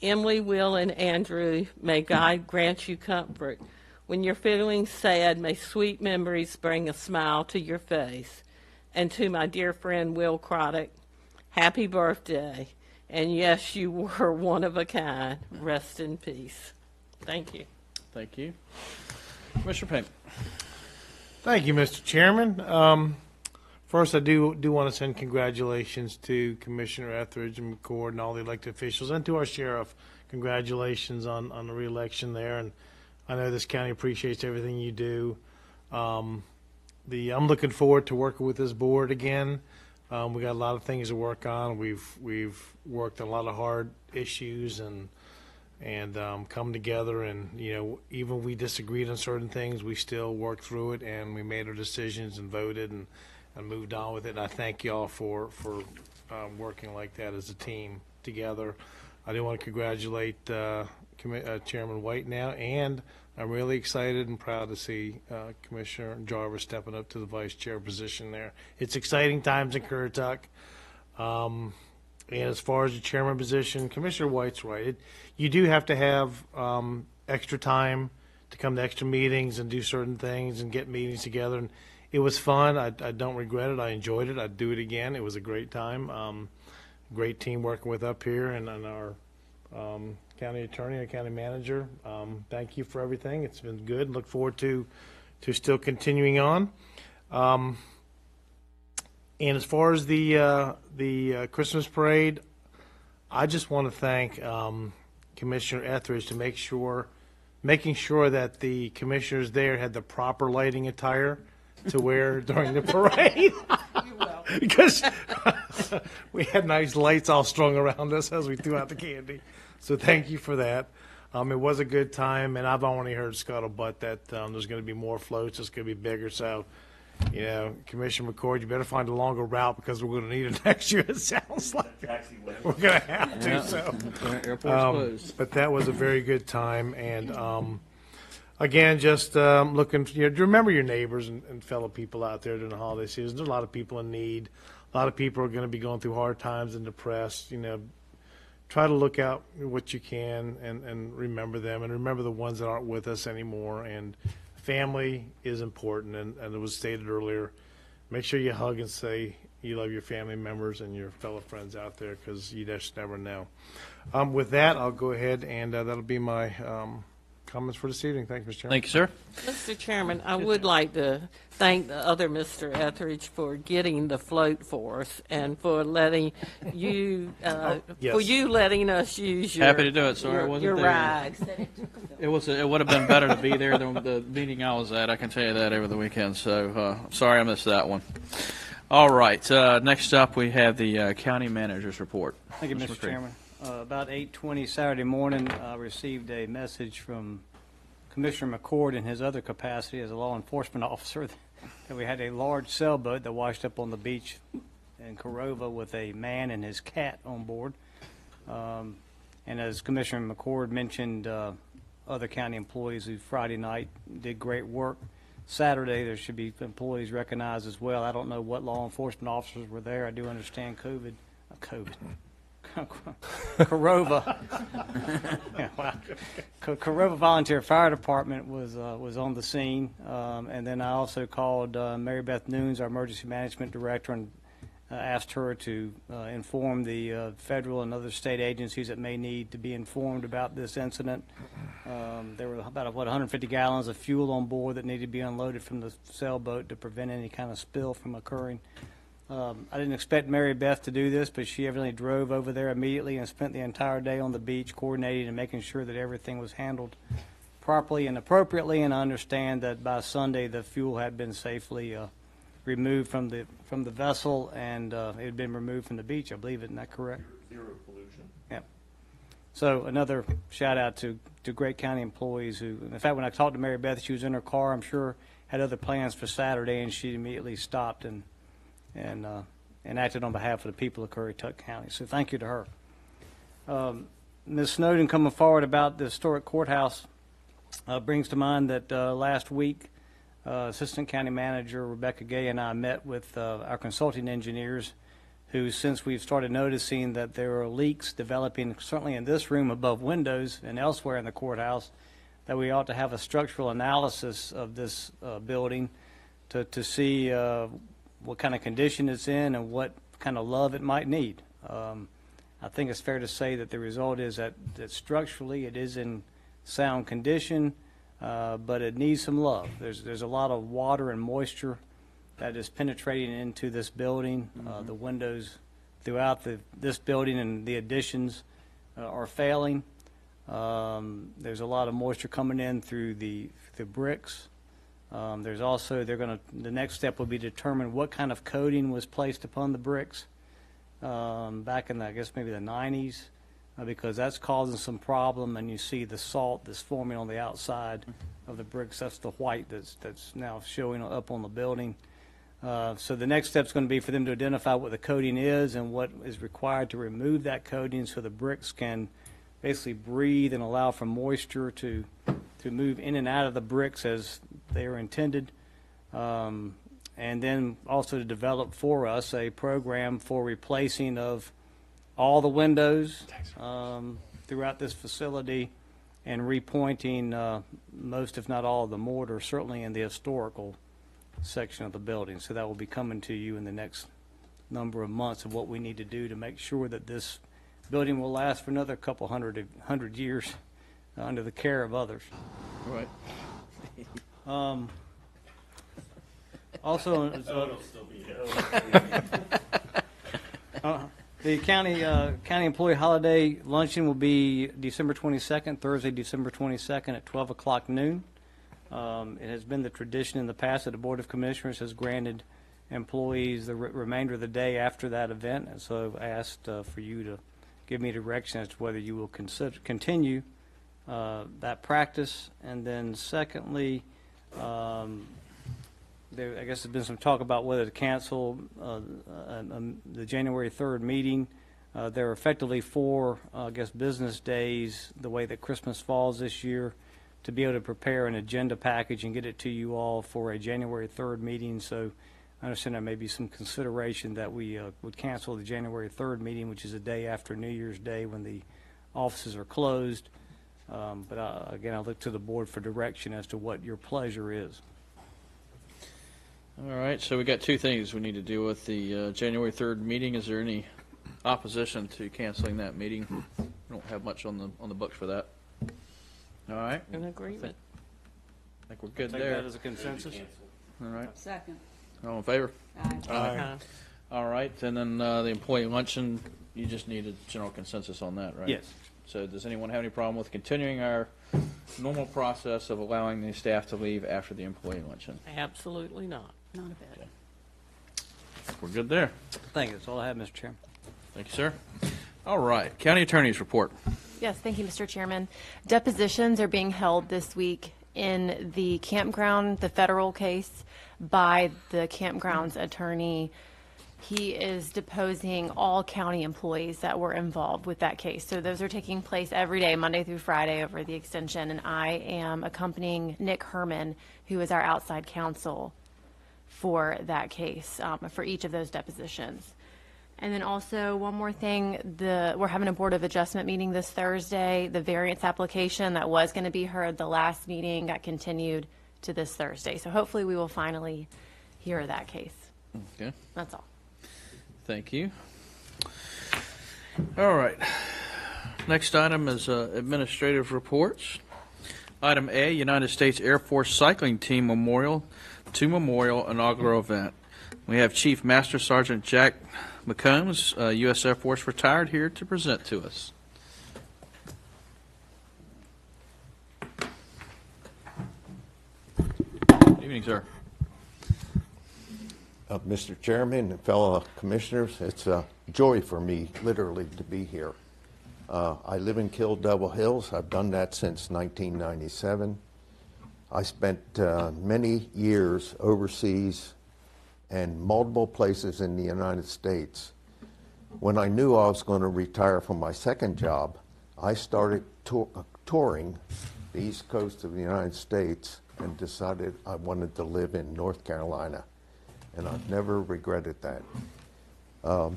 Emily, Will, and Andrew, may God grant you comfort. When you're feeling sad, may sweet memories bring a smile to your face. And to my dear friend Will Croddick, happy birthday. And yes, you were one of a kind. Rest in peace. Thank you. Thank you. Mr. Payne. Thank you, Mr. Chairman. Um, First, I do, do want to send congratulations to Commissioner Etheridge and McCord and all the elected officials, and to our sheriff. Congratulations on, on the reelection there, and I know this county appreciates everything you do. Um, The, I'm looking forward to working with this board again. Um, We got a lot of things to work on. We've, we've worked on a lot of hard issues and, and um, come together and, you know, even we disagreed on certain things, we still worked through it and we made our decisions and voted and, and moved on with it. And I thank y'all for, for um, working like that as a team together. I do want to congratulate uh, Uh, Chairman White now, and I'm really excited and proud to see uh, Commissioner Jarvis stepping up to the vice chair position there. It's exciting times in Currituck. Um, and as far as the chairman position, Commissioner White's right. It, you do have to have um, extra time to come to extra meetings and do certain things and get meetings together. And it was fun. I, I don't regret it. I enjoyed it. I'd do it again. It was a great time. Um, great team working with up here and, and our um, county attorney and county manager. Um, thank you for everything. It's been good. Look forward to to still continuing on. Um, and as far as the uh, the uh, Christmas parade, I just want to thank um, Commissioner Etheridge to make sure, making sure that the commissioners there had the proper lighting attire to wear during the parade. because we had nice lights all strung around us as we threw out the candy. So thank you for that. Um, it was a good time, and I've only heard scuttlebutt that um, there's going to be more floats. It's going to be bigger. So, you know, Commissioner McCord, you better find a longer route because we're going to need it next year. It sounds like we're going to have to. So. Airport's Um, closed. But that was a very good time, and um, again, just um, looking, you know, remember your neighbors and, and fellow people out there during the holiday season. There's a lot of people in need. A lot of people are going to be going through hard times and depressed. You know, try to look out what you can and, and remember them, and remember the ones that aren't with us anymore. And family is important, and, and it was stated earlier. Make sure you hug and say you love your family members and your fellow friends out there because you just never know. Um, with that, I'll go ahead and uh, that'll be my um, comments for this evening. Thank you, Mr. Chairman. Thank you, sir. Mr. Chairman, I would like to thank the other Mr. Etheridge for getting the float for us and for letting you, uh, for you letting us use your. Happy to do it. Sorry I wasn't Your there. ride. It was. It would have been better to be there than the meeting I was at. I can tell you that over the weekend. So uh, sorry I missed that one. All right. Uh, next up, we have the uh, county manager's report. Thank you, Mr. Mr. Chairman. Uh, About 8:20 Saturday morning, I received a message from Commissioner McCord in his other capacity as a law enforcement officer that we had a large sailboat that washed up on the beach in Corolla with a man and his cat on board. Um, And as Commissioner McCord mentioned, uh, other county employees who Friday night did great work. Saturday, there should be employees recognized as well. I don't know what law enforcement officers were there. I do understand COVID, uh, COVID, Corolla. Yeah, wow. Corolla Volunteer Fire Department was, uh, was on the scene. Um, And then I also called uh, Mary Beth Newns, our Emergency Management Director, and uh, asked her to uh, inform the uh, federal and other state agencies that may need to be informed about this incident. Um, There were about, what, 150 gallons of fuel on board that needed to be unloaded from the sailboat to prevent any kind of spill from occurring. Um, I didn't expect Mary Beth to do this, but she evidently drove over there immediately and spent the entire day on the beach coordinating and making sure that everything was handled properly and appropriately. And I understand that by Sunday, the fuel had been safely uh, removed from the, from the vessel and uh, it had been removed from the beach, I believe, isn't that correct? Zero pollution. Yep. So another shout out to, to Great County employees who, in fact, when I talked to Mary Beth, she was in her car, I'm sure, had other plans for Saturday, and she immediately stopped and, and, uh, and acted on behalf of the people of Currituck County. So thank you to her. Um, Ms. Snowden coming forward about the historic courthouse uh, brings to mind that uh, last week, uh, Assistant County Manager Rebecca Gay and I met with uh, our consulting engineers who, since we've started noticing that there are leaks developing, certainly in this room above windows and elsewhere in the courthouse, that we ought to have a structural analysis of this uh, building to, to see uh, what kind of condition it's in and what kind of love it might need. Um, I think it's fair to say that the result is that, that structurally it is in sound condition, uh, but it needs some love. There's, there's a lot of water and moisture that is penetrating into this building. Uh, the windows throughout the, this building and the additions uh, are failing. Um, there's a lot of moisture coming in through the, the bricks. Um, there's also, they're going to, the next step will be to determine what kind of coating was placed upon the bricks um, back in, the, I guess, maybe the 90s, uh, because that's causing some problem, and you see the salt that's forming on the outside of the bricks. That's the white that's, that's now showing up on the building. Uh, So the next step's going to be for them to identify what the coating is and what is required to remove that coating so the bricks can basically breathe and allow for moisture to, to move in and out of the bricks as they are intended. Um, And then also to develop for us a program for replacing of all the windows um, throughout this facility and repointing uh, most, if not all, of the mortar, certainly in the historical section of the building. So that will be coming to you in the next number of months of what we need to do to make sure that this building will last for another couple hundred, hundred years under the care of others. Right. Um, Also, uh, the county, uh, county employee holiday luncheon will be December 22nd, Thursday, December 22nd at 12 o'clock noon. Um, It has been the tradition in the past that the Board of Commissioners has granted employees the re- remainder of the day after that event, and so I've asked uh, for you to give me direction as to whether you will consider, continue uh, that practice. And then secondly, um, there, I guess there's been some talk about whether to cancel uh, um, um, the January 3rd meeting. Uh, There are effectively four, uh, I guess, business days, the way that Christmas falls this year, to be able to prepare an agenda package and get it to you all for a January 3rd meeting. So I understand there may be some consideration that we uh, would cancel the January 3rd meeting, which is a day after New Year's Day when the offices are closed. Um, But uh, again, I look to the board for direction as to what your pleasure is. All right, so we got two things we need to do with the uh, January 3rd meeting. Is there any opposition to canceling that meeting? We don't have much on the, on the books for that. All right, An agreement. I think we're good Take there. that as a consensus? All right, Second. all in favor? Aye. Uh, All right, and then uh, the employee luncheon, you just need a general consensus on that, right? Yes. So does anyone have any problem with continuing our normal process of allowing the staff to leave after the employee luncheon? Absolutely not. Not a bit. I We're good there. Thank you. That's all I have, Mr. Chairman. Thank you, sir. All right, county attorney's report. Yes, thank you, Mr. Chairman. Depositions are being held this week in the campground, the federal case. by the campgrounds attorney. He is deposing all county employees that were involved with that case. So those are taking place every day, Monday through Friday over the extension. And I am accompanying Nick Herman, who is our outside counsel for that case, um, for each of those depositions. And then also, one more thing, the, we're having a Board of Adjustment meeting this Thursday. The variance application that was going to be heard the last meeting got continued to this Thursday. So hopefully, we will finally hear that case. Okay, That's all. Thank you. All right. Next item is uh, administrative reports. Item A, United States Air Force Cycling Team Memorial to Memorial inaugural event. We have Chief Master Sergeant Jack McCombs, uh, U.S. Air Force retired, here to present to us. Good evening, sir. Uh, Mr. Chairman and fellow commissioners, it's a joy for me, literally, to be here. Uh, I live in Kill Devil Hills. I've done that since 1997. I spent uh, many years overseas and multiple places in the United States. When I knew I was going to retire from my second job, I started tour- uh, touring the east coast of the United States and decided I wanted to live in North Carolina. And I've never regretted that. Um,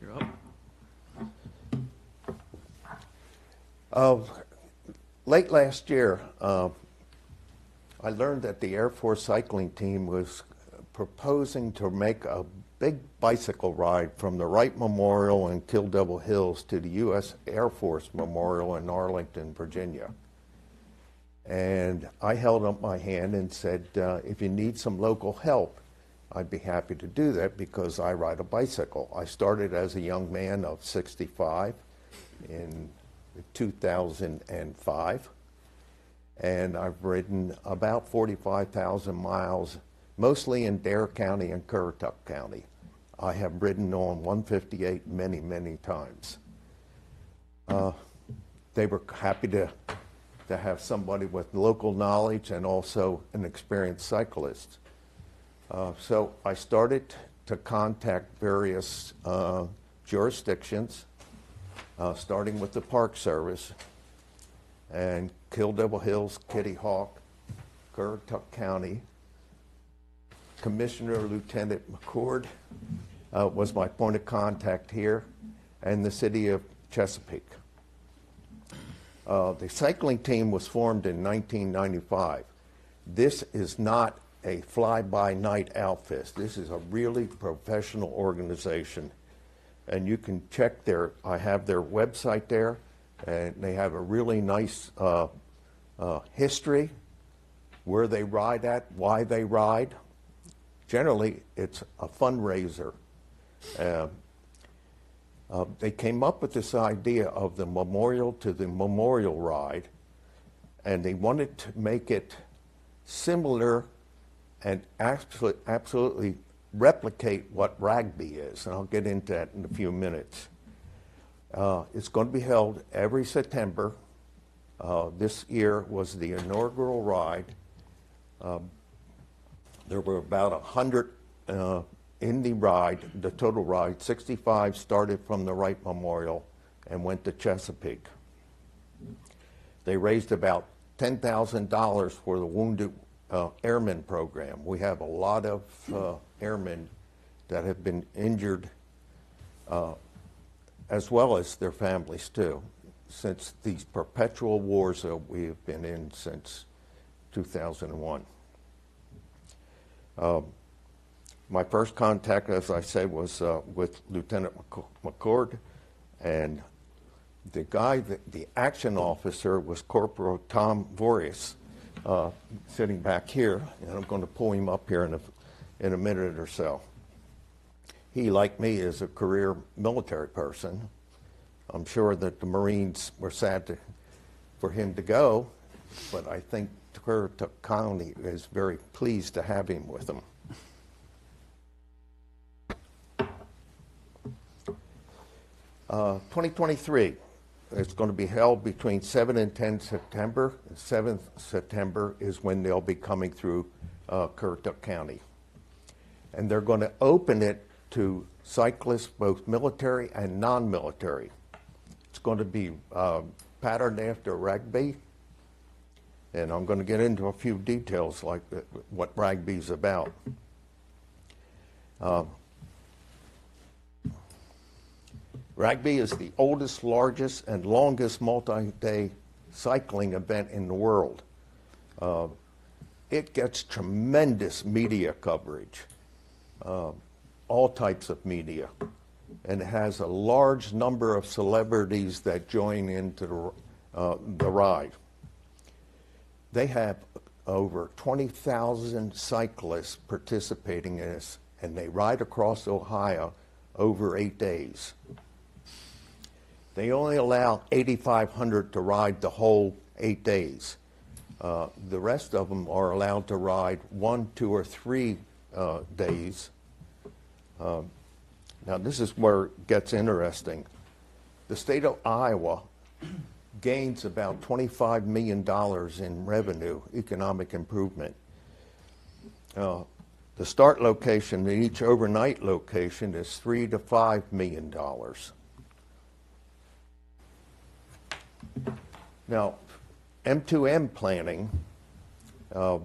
You're up. Uh, late last year, uh, I learned that the Air Force cycling team was proposing to make a big bicycle ride from the Wright Memorial in Kill Devil Hills to the U.S. Air Force Memorial in Arlington, Virginia. And I held up my hand and said, uh, if you need some local help, I'd be happy to do that because I ride a bicycle. I started as a young man of 65 in 2005, and I've ridden about 45,000 miles, mostly in Dare County and Currituck County. I have ridden on 158 many, many times. Uh, they were happy to, to have somebody with local knowledge and also an experienced cyclist. Uh, so I started to contact various uh, jurisdictions, uh, starting with the Park Service and Kill Devil Hills, Kitty Hawk, Currituck County. Commissioner Lieutenant McCord uh, was my point of contact here, and the city of Chesapeake. Uh, the cycling team was formed in 1995. This is not a fly by night outfit. This is a really professional organization. And you can check their, I have their website there, and they have a really nice uh, uh, history, where they ride at, why they ride. Generally, it's a fundraiser. Uh, they came up with this idea of the memorial to the memorial ride, and they wanted to make it similar and absolutely, absolutely replicate what RAGBRAI is, and I'll get into that in a few minutes. Uh, it's going to be held every September. Uh, this year was the inaugural ride. Um, there were about 100 uh, in the ride, the total ride. 65 started from the Wright Memorial and went to Chesapeake. They raised about $10,000 for the Wounded uh, Airmen program. We have a lot of uh, airmen that have been injured, uh, as well as their families, too, since these perpetual wars that we have been in since 2001. Um, my first contact, as I said, was uh, with Lieutenant McCord, and the guy, that, the action officer, was Corporal Tom Vorius, uh, sitting back here, and I'm going to pull him up here in a, in a minute or so. He, like me, is a career military person. I'm sure that the Marines were sad to, for him to go, but I think Currituck County is very pleased to have him with them. Uh, 2023, it's going to be held between 7 and 10 September. 7th September is when they'll be coming through uh, Currituck County. And they're going to open it to cyclists, both military and non-military. It's going to be uh, patterned after RAGBRAI, and I'm going to get into a few details like uh, what RAGBRAI's about. Uh, RAGBRAI is the oldest, largest, and longest multi-day cycling event in the world. Uh, it gets tremendous media coverage, uh, all types of media, and has a large number of celebrities that join into the, uh, the ride. They have over 20,000 cyclists participating in this, and they ride across Ohio over eight days. They only allow 8,500 to ride the whole eight days. Uh, the rest of them are allowed to ride one, two, or three uh, days. Um, now, this is where it gets interesting. The state of Iowa gains about $25 million in revenue, economic improvement. Uh, the start location in each overnight location is three to five million dollars. Now, M2M planning, uh,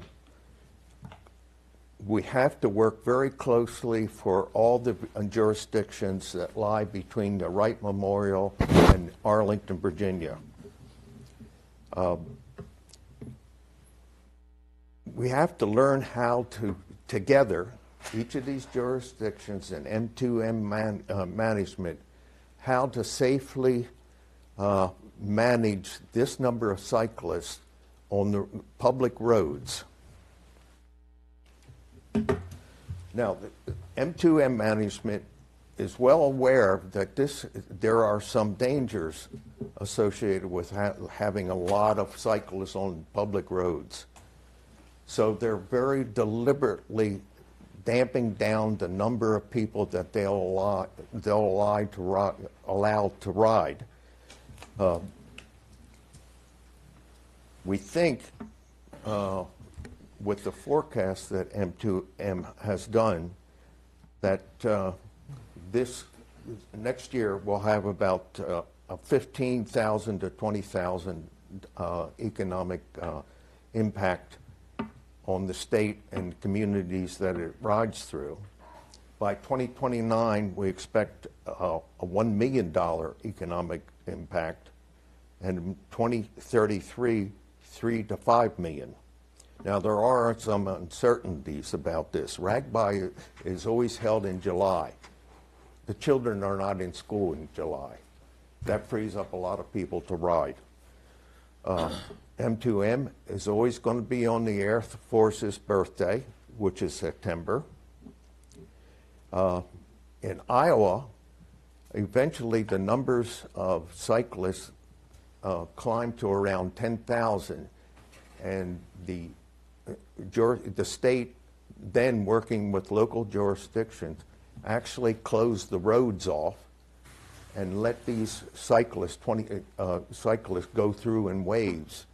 we have to work very closely for all the jurisdictions that lie between the Wright Memorial and Arlington, Virginia. Um, we have to learn how to, together, each of these jurisdictions and M2M man, uh, management, how to safely uh, manage this number of cyclists on the public roads. Now, the M2M management is well aware that this, there are some dangers associated with ha- having a lot of cyclists on public roads. So they're very deliberately damping down the number of people that they'll allow, they'll allow to ride. Uh, we think uh, with the forecast that M2M has done that uh, this next year we'll have about uh, a 15,000 to 20,000 uh, economic uh, impact on the state and communities that it rides through. By 2029, we expect uh, a $1 million economic impact, and in 2033, 3 to 5 million. Now, there are some uncertainties about this. RAGBRAI is always held in July. The children are not in school in July. That frees up a lot of people to ride. Uh, M2M is always going to be on the Air Force's birthday, which is September. Uh, in Iowa, eventually the numbers of cyclists uh, climb to around 10,000, and the uh, the state then working with local jurisdictions actually closed the roads off and let these cyclists 20 uh, cyclists go through in waves.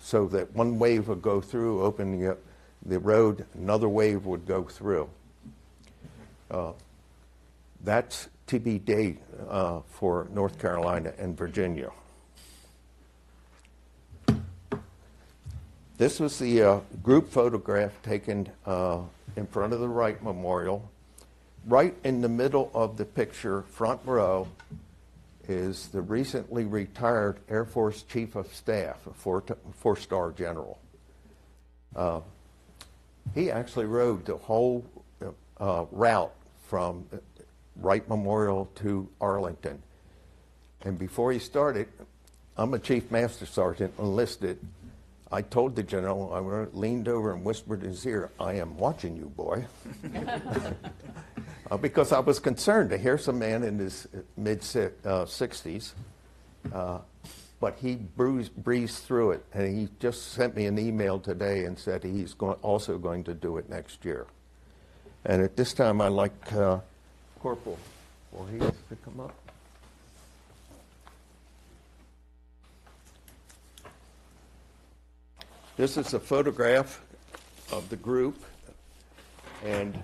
So that one wave would go through opening up the road another wave would go through. Uh, that's TBD uh, for North Carolina and Virginia. This was the uh, group photograph taken uh, in front of the Wright Memorial. Right in the middle of the picture, front row, is the recently retired Air Force Chief of Staff, a four, four star general. Uh, he actually rode the whole uh, route from Wright Memorial to Arlington. And before he started, I'm a Chief Master Sergeant enlisted. I told the general, I leaned over and whispered in his ear, I am watching you, boy. uh, because I was concerned to hear some man in his mid uh, 60s, uh, but he bruised, breezed through it. And he just sent me an email today and said he's go- also going to do it next year. And at this time, I'd like uh, Corporal Voorhees to come up. This is a photograph of the group, and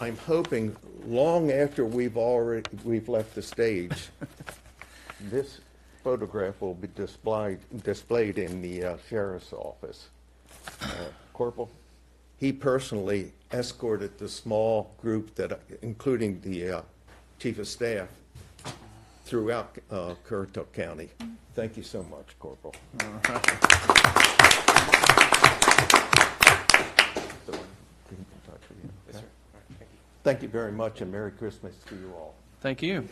I'm hoping long after we've already, we've left the stage, this photograph will be displayed, displayed in the uh, sheriff's office. Uh, Corporal, he personally escorted the small group that, including the uh, chief of staff, throughout uh, Currituck County. Thank you so much, Corporal. So, keep in touch with you, okay? Thank you very much, and Merry Christmas to you all. Thank you.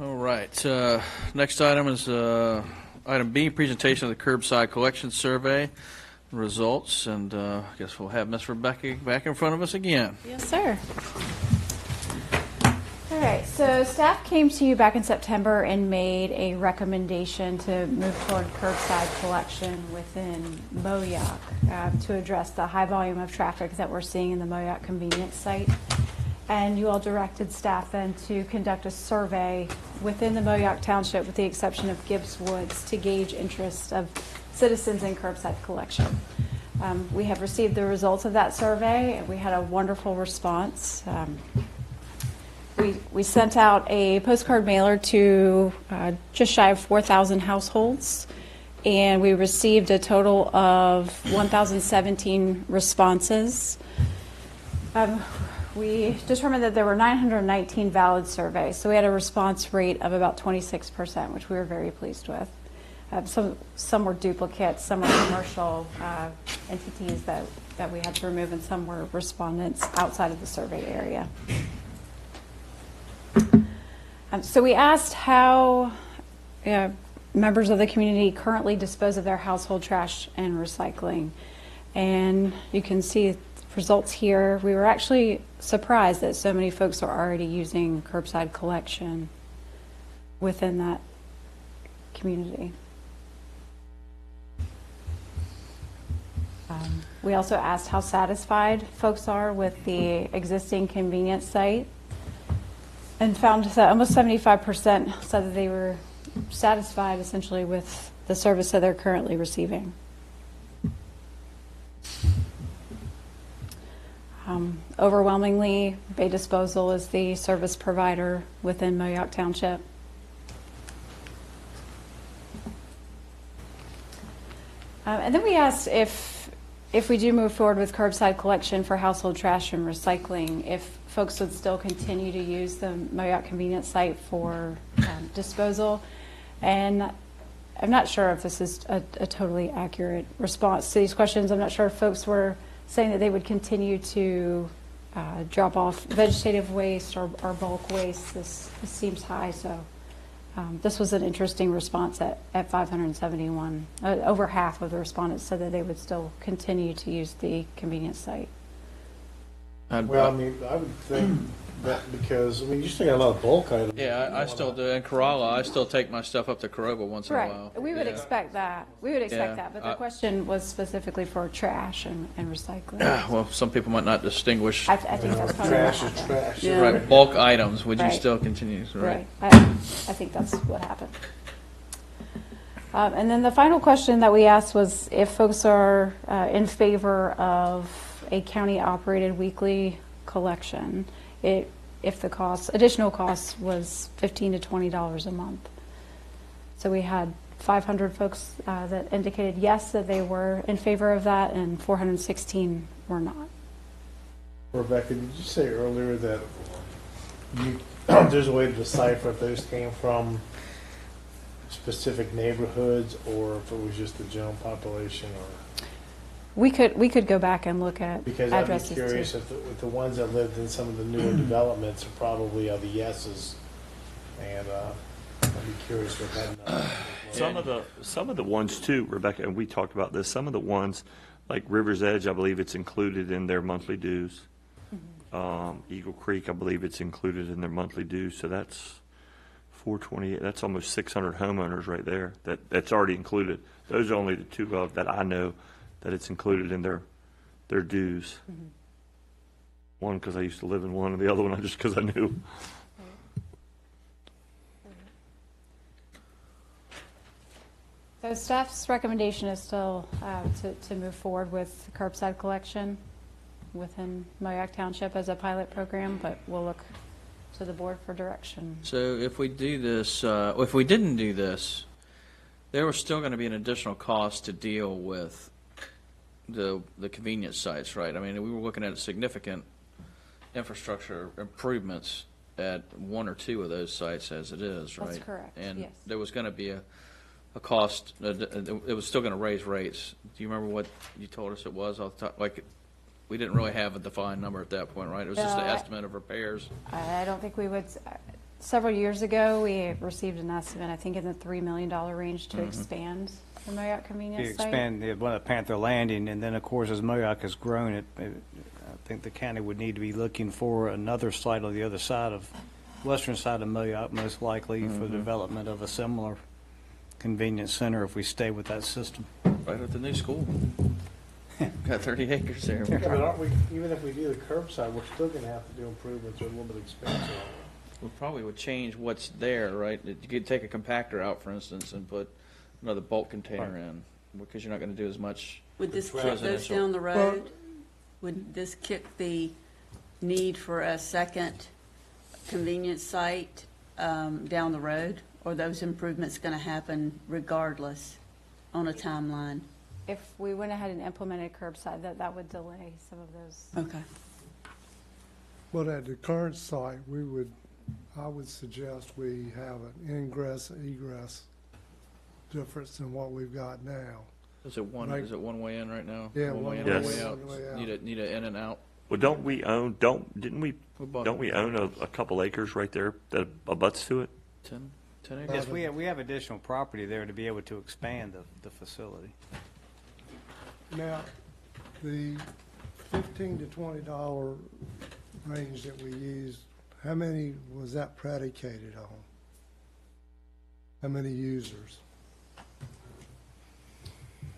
All right, uh, next item is uh, item B, presentation of the curbside collection survey results, and uh, I guess we'll have Ms. Rebecca back in front of us again. Yes, sir. All right, so staff came to you back in September and made a recommendation to move toward curbside collection within Moyock uh, to address the high volume of traffic that we're seeing in the Moyock convenience site. And you all directed staff then to conduct a survey within the Moyock Township, with the exception of Gibbs Woods, to gauge interest of citizens in curbside collection. Um, We have received the results of that survey, and we had a wonderful response. Um, we, we sent out a postcard mailer to uh, just shy of 4,000 households, and we received a total of 1,017 responses. Um, we determined that there were 919 valid surveys, so we had a response rate of about 26%, which we were very pleased with. Uh, some, some were duplicates, some were commercial uh, entities that, that we had to remove, and some were respondents outside of the survey area. Um, so we asked how uh, members of the community currently dispose of their household trash and recycling. And you can see results here. We were actually surprised that so many folks are already using curbside collection within that community. Um, we also asked how satisfied folks are with the existing convenience site and found that almost 75% said that they were satisfied essentially with the service that they're currently receiving. Um, overwhelmingly, Bay Disposal is the service provider within Moyock Township. Um, and then we asked if, if we do move forward with curbside collection for household trash and recycling, if folks would still continue to use the Moyock convenience site for um, disposal. And I'm not sure if this is a, a totally accurate response to these questions. I'm not sure if folks were saying that they would continue to uh, drop off vegetative waste or, or bulk waste. This, this seems high, so um, this was an interesting response at, at 571. Uh, over half of the respondents said that they would still continue to use the convenience site. I'd- Well, I mean, I would think that because, I mean, you still got a lot of bulk items. Yeah, I, I still do. In Corolla, I still take my stuff up to Corolla once in a Right, while. we would Yeah. expect that. We would expect Yeah, that, but the I- question was specifically for trash and, and recycling. Well, some people might not distinguish. I, I think that's probably what Trash is happened. trash. Yeah. Right, bulk items, would you Right. still continue? Right. I, I think that's what happened. Um, and then the final question that we asked was if folks are uh, in favor of a county-operated weekly collection, it, if the cost, additional cost was fifteen to twenty dollars a month. So we had 500 folks uh, that indicated yes, that they were in favor of that, and 416 were not. Rebecca, did you say earlier that you, there's a way to decipher if those came from specific neighborhoods or if it was just the general population or? We could, we could go back and look at Because I'd be addresses too. curious if the, if the ones that lived in some of the newer developments are probably are the yeses. And, uh, I'd be curious what that number. Some of the, some of the ones too, Rebecca, and we talked about this, some of the ones, like River's Edge, I believe it's included in their monthly dues. Um, Eagle Creek, I believe it's included in their monthly dues, so that's four twenty-eight, that's almost six hundred homeowners right there, that, that's already included. Those are only the two of that I know that it's included in their, their dues. One, because I used to live in one, and the other one, just because I knew. So staff's recommendation is still uh, to, to move forward with curbside collection within Moyock Township as a pilot program, but we'll look to the board for direction. So if we do this, uh, if we didn't do this, there was still going to be an additional cost to deal with the, the convenience sites, right? I mean, we were looking at significant infrastructure improvements at one or two of those sites as it is, right? That's correct, And yes. there was going to be a, a cost, uh, it was still going to raise rates. Do you remember what you told us it was off the top? Like, we didn't really have a defined number at that point, right? It was just an Uh, estimate of repairs. I don't think we would, several years ago, we received an estimate, I think in the $3 million range to mm-hmm. expand the Moyock To convenience site. expand the, one at Panther Landing, and then, of course, as Moyock has grown, it, it- I think the county would need to be looking for another site on the other side of, western side of Moyock, most likely, for the development of a similar convenience center if we stay with that system. Right at the new school. Got 30 acres there. Yeah, But aren't we, even if we do the curbside, we're still gonna have to do improvements, they're a little bit expensive. We probably would change what's there, right? You could take a compactor out, for instance, and put another bulk container in, because you're not gonna do as much. Would this kick those Residential. down the road? Would this kick the need for a second convenience site um, down the road? Or those improvements going to happen regardless on a timeline? If we went ahead and implemented curbside, that, that would delay some of those. Okay. But at the current site, we would, I would suggest we have an ingress, egress difference than what we've got now. Is it one, Right. is it one way in right now? Yeah, One one way in, way one in, way out? one way out. Need a, need a in and out? Well, don't we own, don't, didn't we, We bought don't we own a, a couple acres right there that abuts to it? 10, 10 Yes, we have, we have additional property there to be able to expand the, the facility. Now, the fifteen to twenty dollar range that we used, how many was that predicated on? How many users?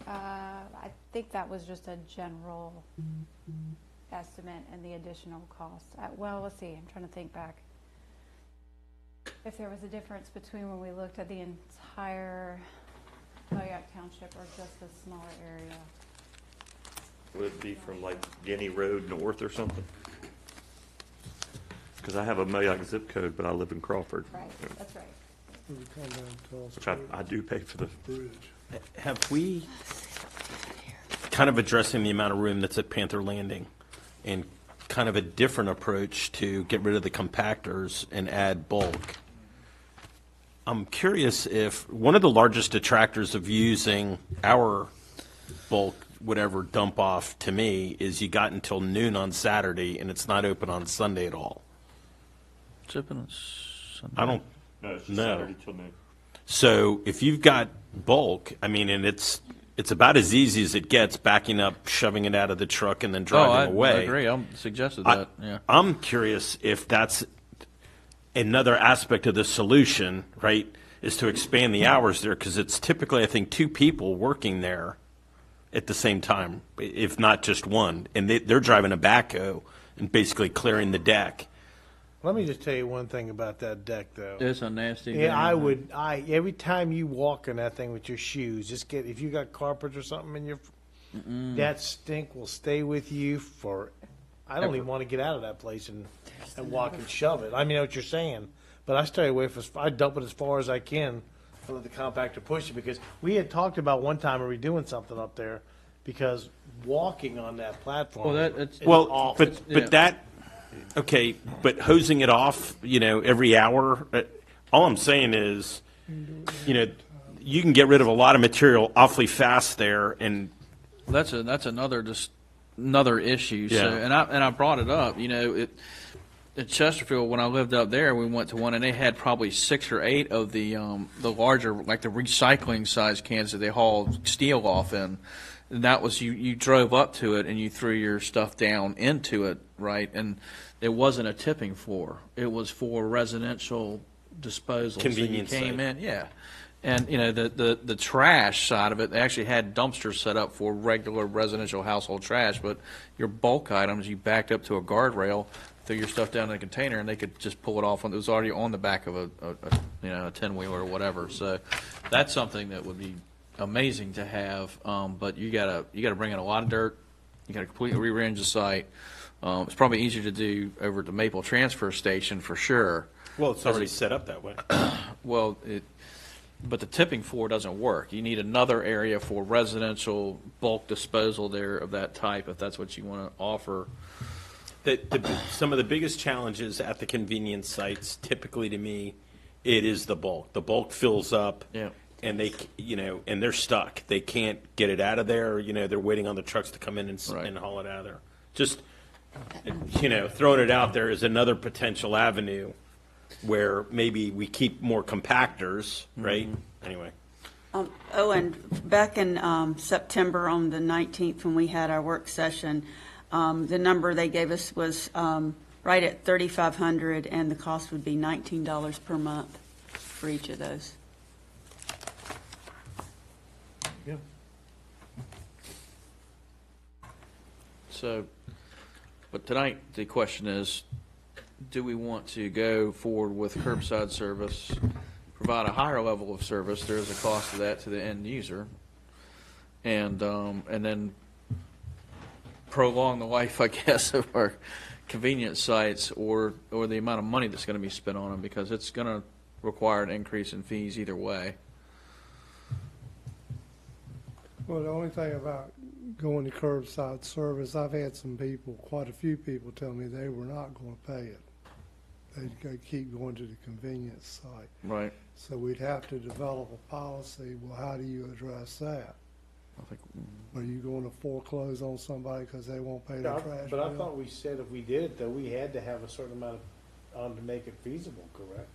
Uh, I think that was just a general estimate and the additional cost. Uh, Well, let's see, I'm trying to think back. If there was a difference between when we looked at the entire Moayak Township or just a smaller area. Would it be from like Guinea Road north or something? Because I have a Moyock zip code, but I live in Crawford. Right, that's right. It would come down to Which I, I do pay for the, Bridge. Have we, kind of addressing the amount of room that's at Panther Landing, and kind of a different approach to get rid of the compactors and add bulk? I'm curious if, one of the largest detractors of using our bulk, whatever dump off to me, is you got until noon on Saturday and it's not open on Sunday at all. Zipping on Sunday. I don't, no, it's just No. Saturday till noon. So if you've got bulk, I mean, and it's, it's about as easy as it gets, backing up, shoving it out of the truck, and then Oh, I driving away. I agree. I suggested I- that, yeah. I'm curious if that's another aspect of the solution, right? Is to expand the hours there because it's typically, I think, two people working there at the same time, i- if not just one, and they, they're driving a backhoe and basically clearing the deck. Let me just tell you one thing about that deck, though. It's a nasty. Yeah, damn I thing. would. I every time you walk in that thing with your shoes, just get if you got carpet or something in your, that stink will stay with you for. I don't Ever. even want to get out of that place and and walk and shove it. I mean, I know what you're saying, but I stay away from. I dump it as far as I can. and let the compactor push it because we had talked about one time are we doing something up there because walking on that platform. Well, that- is- is Well, awful. but, Yeah. but that, okay, but hosing it off, you know, every hour, uh, all I'm saying is, you know, you can get rid of a lot of material awfully fast there and That's a that's another just another issue. So Yeah. and I and I brought it up. You know, it at Chesterfield when I lived up there, we went to one and they had probably six or eight of the um, the larger like the recycling size cans that they haul steel off in. That was you you drove up to it and you threw your stuff down into it, right? And it wasn't a tipping floor. It was for residential disposal. Convenience So you came site. in, yeah. And, you know, the, the, the trash side of it, they actually had dumpsters set up for regular residential household trash, but your bulk items, you backed up to a guardrail, threw your stuff down in a container, and they could just pull it off, when it was already on the back of a, a, a you know, a ten-wheeler or whatever. So that's something that would be, amazing to have, um, but you gotta, you gotta bring in a lot of dirt. You gotta completely rearrange the site. Um, it's probably easier to do over at the Maple Transfer Station for sure. Well, it's already set up that way. Well, it, but the tipping floor doesn't work. You need another area for residential bulk disposal there of that type, if that's what you want to offer. The, the, some of the biggest challenges at the convenience sites, typically to me, it is the bulk. The bulk fills up. Yeah. And they you know and they're stuck. They can't get it out of there. You know, they're waiting on the trucks to come in and, Right. and haul it out of there. Just, you know, throwing it out there is another potential avenue where maybe we keep more compactors, right? Anyway. Um, Oh, and back in um, September on the 19th, when we had our work session, um, the number they gave us was um, right at 3,500, and the cost would be $19 per month for each of those. So, but tonight, the question is, do we want to go forward with curbside service, provide a higher level of service, there is a cost to that to the end user, and, um, and then prolong the life, I guess, of our convenience sites, or, or the amount of money that's gonna be spent on them, because it's gonna require an increase in fees either way. Well, the only thing about going to curbside service, I've had some people, quite a few people tell me they were not going to pay it. They'd go- keep going to the convenience site. Right. So we'd have to develop a policy, well, how do you address that? I think, Are you going to foreclose on somebody because they won't pay Yeah, their I- trash But I bill? thought we said if we did it, though, we had to have a certain amount of, um, to make it feasible, correct?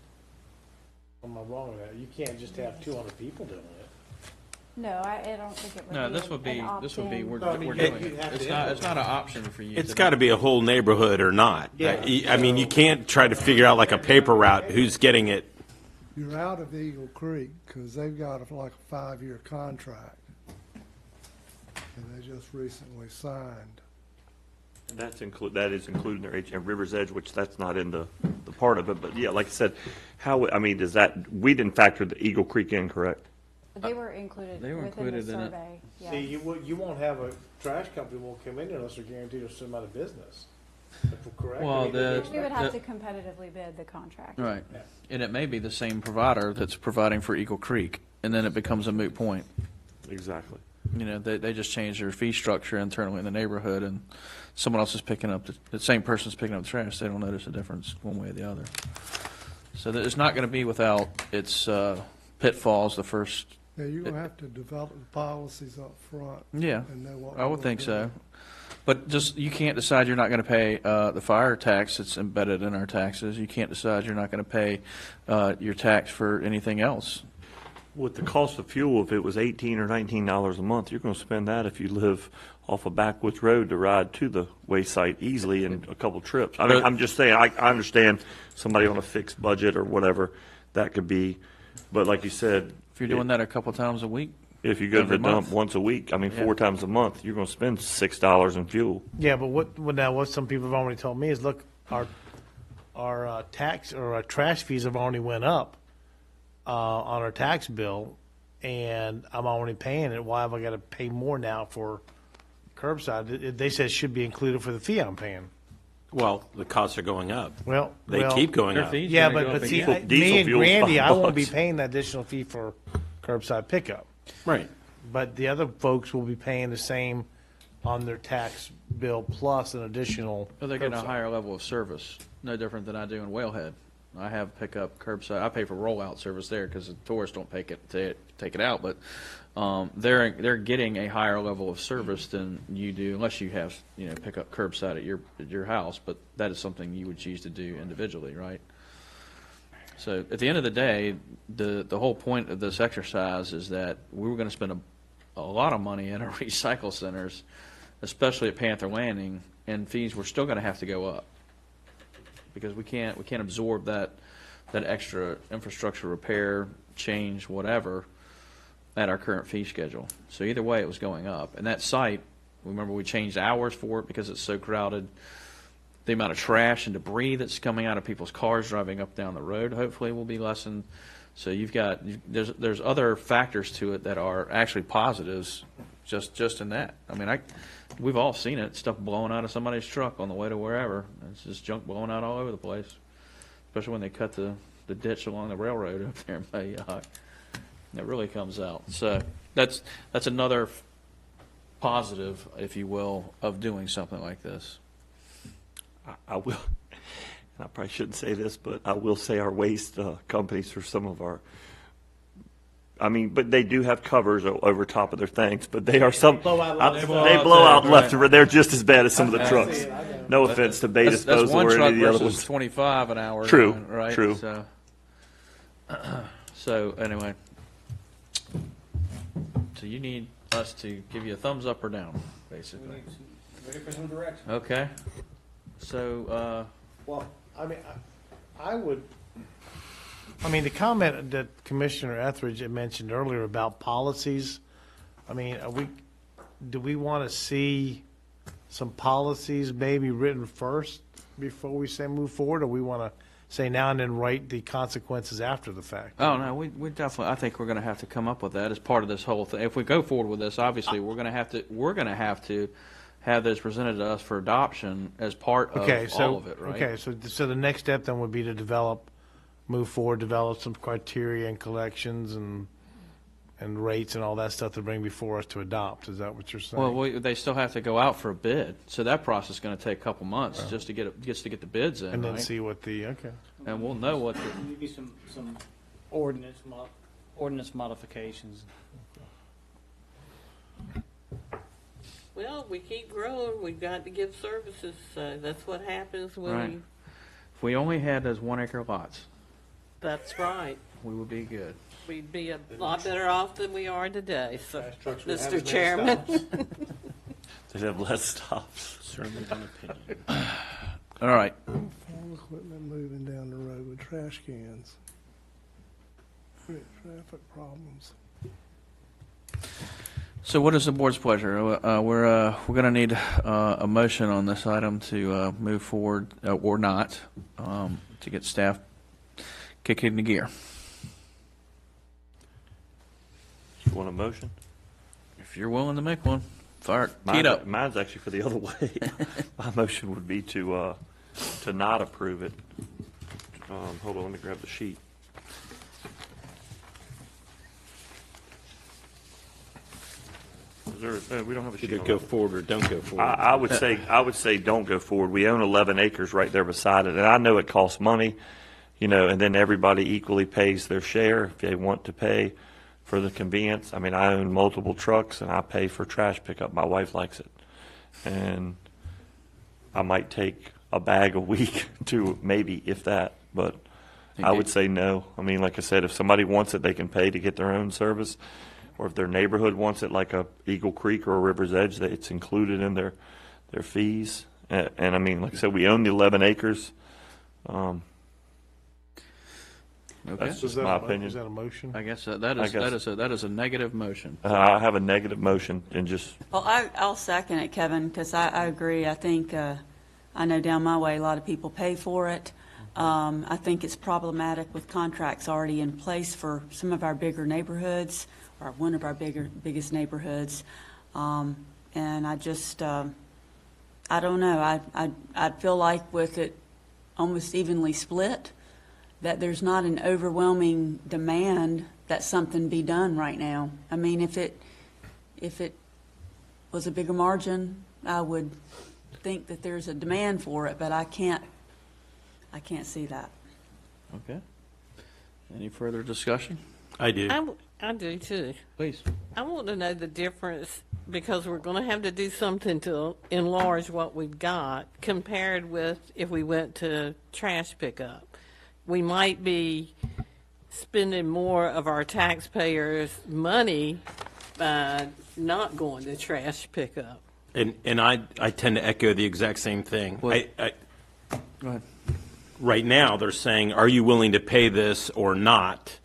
Am I wrong with that? You can't just have two hundred people doing it. No, I, I don't think it would be. No, this an- would be, an this would be, opt-in. we're, No, I mean, we're you- doing you'd it. have to It's not, it's not an option for you. It's to got to be a whole neighborhood or not. Yeah. I I mean, you can't try to figure out like a paper route who's getting it. You're out of Eagle Creek because they've got a- like a five-year contract. And they just recently signed. That's include, that is including their H, and River's Edge, which that's not in the, the part of it, but yeah, like I said, how, I mean, does that, we didn't factor the Eagle Creek in, correct? They were included They were within the included in it. survey, yeah. See, you would, you won't have a trash company won't come in unless they're guaranteed a certain amount of business. Correct? I Well, mean, the- We would have to competitively bid the contract. Right. And it may be the same provider that's providing for Eagle Creek, and then it becomes a moot point. Exactly. You know, they, they just change their fee structure internally in the neighborhood, and someone else is picking up, the, the same person's picking up the trash, they don't notice a difference one way or the other. So that it's not gonna be without its, uh, pitfalls the first, Yeah, you're gonna have to develop the policies up front. yeah. And know what. I we're would think do. so. But just, you can't decide you're not going to pay uh, the fire tax that's embedded in our taxes. You can't decide you're not going to pay uh, your tax for anything else. With the cost of fuel, if it was eighteen or nineteen dollars a month, you're gonna spend that if you live off a backwoods road to ride to the wayside easily in a couple trips. I mean, I'm just saying, I, I understand somebody on a fixed budget or whatever, that could be, but like you said. If you're doing that a couple times a week, If you go to every the dump once a week, I mean, Yeah. four times a month, you're gonna spend six dollars in fuel. Yeah, but what, what now, what some people have already told me is, look, our, our uh, tax, or our trash fees have already went up uh, on our tax bill, and I'm already paying it. Why have I got to pay more now for curbside? It- it- They said it should be included for the fee I'm paying. Well, the costs are going up. Well, They well, keep going their up. fees Yeah, gonna but, go but up see, again. I- Diesel me and fuel's Grandy, five I won't be bucks. paying that additional fee for curbside pickup. Right. But the other folks will be paying the same on their tax bill plus an additional. Well, they're getting a curbside. higher level of service, no different than I do in Whalehead. I have pickup curbside. I pay for rollout service there because the tourists don't take it ta- take it out, but um, they're they're getting a higher level of service than you do unless you have you know pick up curbside at your at your house. But that is something you would choose to do individually, right? So at the end of the day, the the whole point of this exercise is that we were going to spend a, a lot of money at our recycle centers, especially at Panther Landing, and fees were still going to have to go up because we can't we can't absorb that that extra infrastructure repair, change, whatever, at our current fee schedule. So either way, it was going up. And that site, remember we changed hours for it because it's so crowded. The amount of trash and debris that's coming out of people's cars driving up down the road hopefully will be lessened. So you've got, there's, there's other factors to it that are actually positives, just, just in that. I mean, I, we've all seen it, stuff blowing out of somebody's truck on the way to wherever. It's just junk blowing out all over the place, especially when they cut the, the ditch along the railroad up there in Moyock. It really comes out. So that's, that's another positive, if you will, of doing something like this. I, I will, and I probably shouldn't say this, but I will say our waste uh, companies are some of our. I mean, but they do have covers o- over top of their things, but they are some. blow out I- left. they They blow blow out out there, left. right. They're just as bad as some of the trucks. No offense to Bay That's, that's Disposal one or truck any of the other versus ones. twenty-five an hour. True, doing, Right? true. So, so anyway, so you need us to give you a thumbs up or down, basically. Ready for some direction? Okay. So, uh, Well, I mean, I I would, I mean, the comment that Commissioner Etheridge had mentioned earlier about policies, I mean, are we, do we want to see some policies maybe written first before we say move forward, or we want to say now and then write the consequences after the fact? oh no, we, we definitely, I think we're going to have to come up with that as part of this whole thing. If we go forward with this, obviously, we're going to have to, we're going to have to have this presented to us for adoption as part of Okay, all so, of it, right? okay, so, so the next step then would be to develop, move forward, develop some criteria and collections and, and rates and all that stuff to bring before us to adopt, is that what you're saying? Well, we, they still have to go out for a bid, so that process is going to take a couple months just to get it, just to get the bids in, And then right? see what the, okay. And we'll know what the, Maybe some, some ordinance, mo- ordinance modifications. Well, we keep growing, we've got to give services, so that's what happens when Right. we, if we only had those one acre lots, that's right. we would be good. We'd be a lot better off than we are today, so, Mr. Chairman. They'd have less stops. Certainly an opinion. All right, Farm equipment moving down the road with trash cans. Create Traffic problems. so what is the board's pleasure? Uh, we're, uh, we're going to need, uh, a motion on this item to, uh, move forward, uh, or not, um, to get staff kicked into gear. You want a motion? If you're willing to make one, fire, tee it Mine's, up. mine's actually for the other way. My motion would be to, uh, to not approve it. Um, hold on, let me grab the sheet. Is there, uh, we don't have a sheet Either on go that. forward or don't go I, forward. I would say, I would say don't go forward. We own 11 acres right there beside it, and I know it costs money, you know, and then everybody equally pays their share if they want to pay for the convenience. I mean, I own multiple trucks, and I pay for trash pickup. My wife likes it. And I might take a bag a week to maybe, if that, but I would say no. I mean, like I said, if somebody wants it, they can pay to get their own service. Or if their neighborhood wants it, like a Eagle Creek or a River's Edge, that it's included in their, their fees. And, and I mean, like I said, we own the 11 acres. Um, Okay. That's Is just that my a mo- opinion. Is that a motion? I guess that, that I is, guess- is a, that is a negative motion. Uh, I have a negative motion and just, Well, I, I'll second it, Kevin, because I, I agree. I think, uh, I know down my way, a lot of people pay for it. Um, I think it's problematic with contracts already in place for some of our bigger neighborhoods, or one of our bigger, biggest neighborhoods. Um, and I just, um, I don't know, I, I, I feel like with it almost evenly split, that there's not an overwhelming demand that something be done right now. I mean, if it, if it was a bigger margin, I would think that there's a demand for it, but I can't, I can't see that. Okay. Any further discussion? I do. I, w- I do too. Please. I want to know the difference because we're going to have to do something to enlarge what we've got compared with if we went to trash pickup. We might be spending more of our taxpayers' money by not going to trash pickup. And, and I, I tend to echo the exact same thing. Well- I, I, Go ahead. right now, they're saying, are you willing to pay this or not?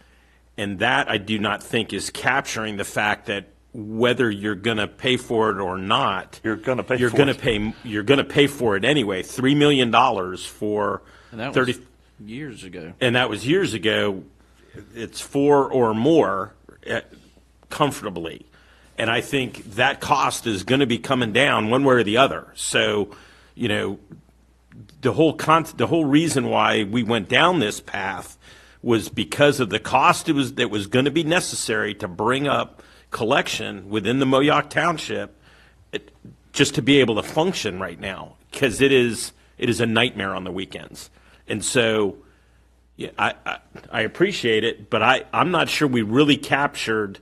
And that I do not think is capturing the fact that whether you're going to pay for it or not, You're gonna pay you're for gonna it. pay. You're going to pay for it anyway. Three million dollars for And that thirty, was years ago. and that was years ago. it's four or more eh, comfortably. And I think that cost is going to be coming down one way or the other. So, you know, the whole con- the whole reason why we went down this path was because of the cost it was that was going to be necessary to bring up collection within the Moyock Township it, just to be able to function right now because it is it is a nightmare on the weekends. And so yeah, I, I I appreciate it, but I I'm not sure we really captured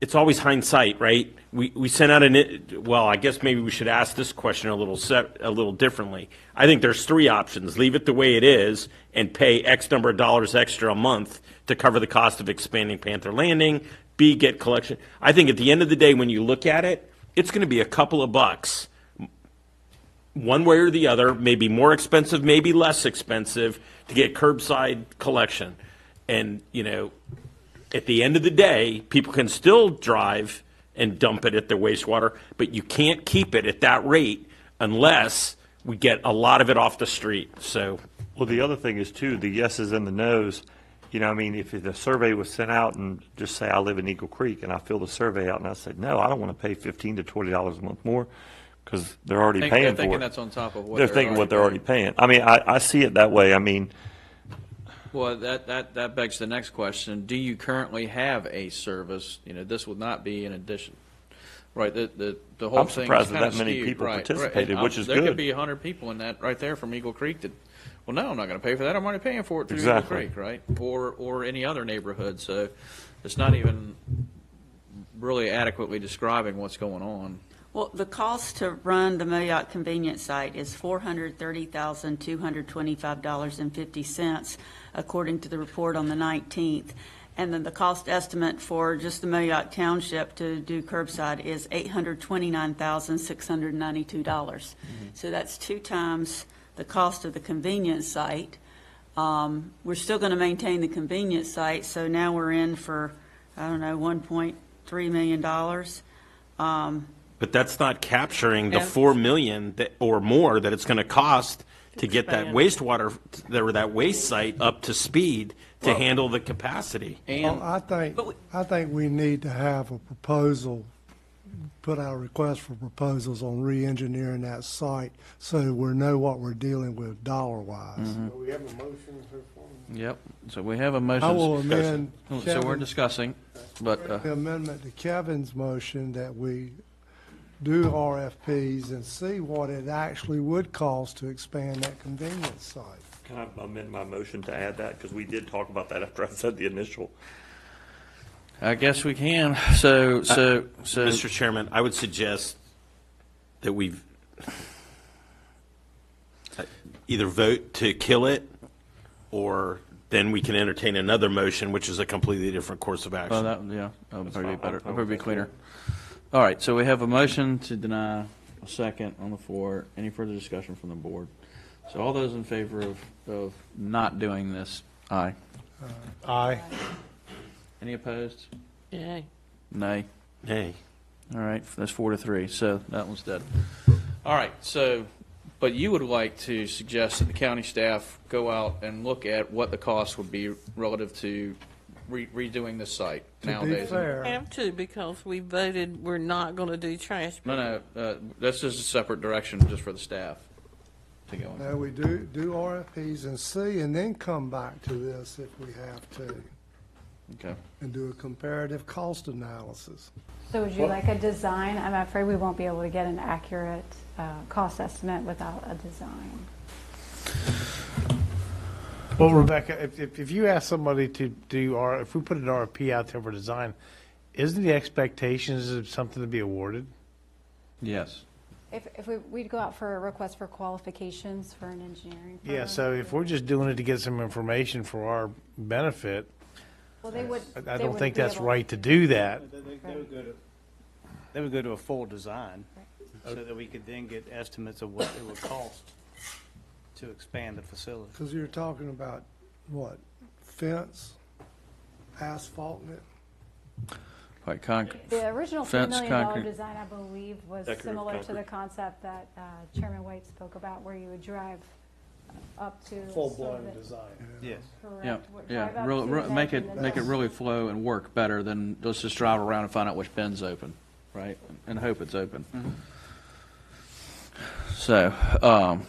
it's always hindsight, right? We, we sent out an, well, I guess maybe we should ask this question a little set, a little differently. I think there's three options. Leave it the way it is and pay X number of dollars extra a month to cover the cost of expanding Panther Landing. B, get collection. I think at the end of the day, when you look at it, it's going to be a couple of bucks one way or the other, maybe more expensive, maybe less expensive to get curbside collection. And, you know, at the end of the day, people can still drive and dump it at their wastewater, but you can't keep it at that rate unless we get a lot of it off the street. So, Well, the other thing is too, the yeses and the nos. You know, I mean, if the survey was sent out and just say I live in Eagle Creek and I fill the survey out and I said, no, I don't want to pay fifteen to twenty dollars a month more because they're already Think- paying they're for thinking it. that's on top of what They're they're thinking what already they're already paying. I mean, I, I see it that way. I mean, Well, that, that, that begs the next question. Do you currently have a service? You know, this would not be an addition, right? The, the, the whole I'm thing surprised is that kind of that many skewed, people right, right. participated, And which is There could good. be a hundred people in that right there from Eagle Creek that, well, no, I'm not going to pay for that. I'm already paying for it through Eagle Exactly. Creek, right? Or, or any other neighborhood. So it's not even really adequately describing what's going on. Well, the cost to run the Moyock convenience site is $430,225.50, according to the report on the 19th. And then the cost estimate for just the Moyock Township to do curbside is $829,692. So that's two times the cost of the convenience site. Um, We're still going to maintain the convenience site, so now we're in for, I don't know, $1.3 million. Um, but that's not capturing the Yeah. four million that, or more that it's going to cost to get that expand. wastewater, or that waste site up to speed to handle the capacity. Well, I think, I think we need to have a proposal, put out a request for proposals on re-engineering that site so we know what we're dealing with dollar-wise. We have a motion here for Yep. So we have a motion. I will amend So we're Kevin- discussing, but, uh, The amendment to Kevin's motion that we do RFPs and see what it actually would cost to expand that convenience site. can I amend my motion to add that? Because we did talk about that after I said the initial. I guess we can. So, so, so. Mr. Chairman, I would suggest that we either vote to kill it, or then we can entertain another motion, which is a completely different course of Well, action. that, yeah, that would probably be better, I'm that would be fine. cleaner. All right, so we have a motion to deny, a second on the floor. Any further discussion from the board? So all those in favor of, of not doing this, aye. Uh, aye. Any opposed? Yay. Nay. Hey, All right, that's four to three, so that one's dead. All right, so, but you would like to suggest that the county staff go out and look at what the cost would be relative to re- redoing this site To be nowadays? fair, Have to, because we voted we're not going to do trash. No, no, uh, this is a separate direction just for the staff to go in. now we do, do RFPs and see, and then come back to this if we have to, Okay. and do a comparative cost analysis. So would you like a design? I'm afraid we won't be able to get an accurate uh, cost estimate without a design. Well, Rebecca, if, if, if you ask somebody to do, or if we put an RFP out there for design, isn't the expectations of something to be awarded? Yes. If, if we, we'd go out for a request for qualifications for an engineering firm. Yeah, so if we're just doing it to get some information for our benefit, Well, they would. I- I they don't would think be that's able- right to do that. They they would go to, they would go to a full design, so that we could then get estimates of what it would cost to expand the facility. Because you're talking about, what, fence, asphalting it? Like concrete. The original three Fence, million dollar concrete. design, I believe, was Decorative similar to the concept that uh, Chairman White spoke about, where you would drive up to. sort Full-blown of the- design. Yes. Correct. Yeah, What- yeah, up really, to re- the make edge it, and then make it really flow and work better than let's just drive around and find out which bin's open, right? And hope it's open. So, um,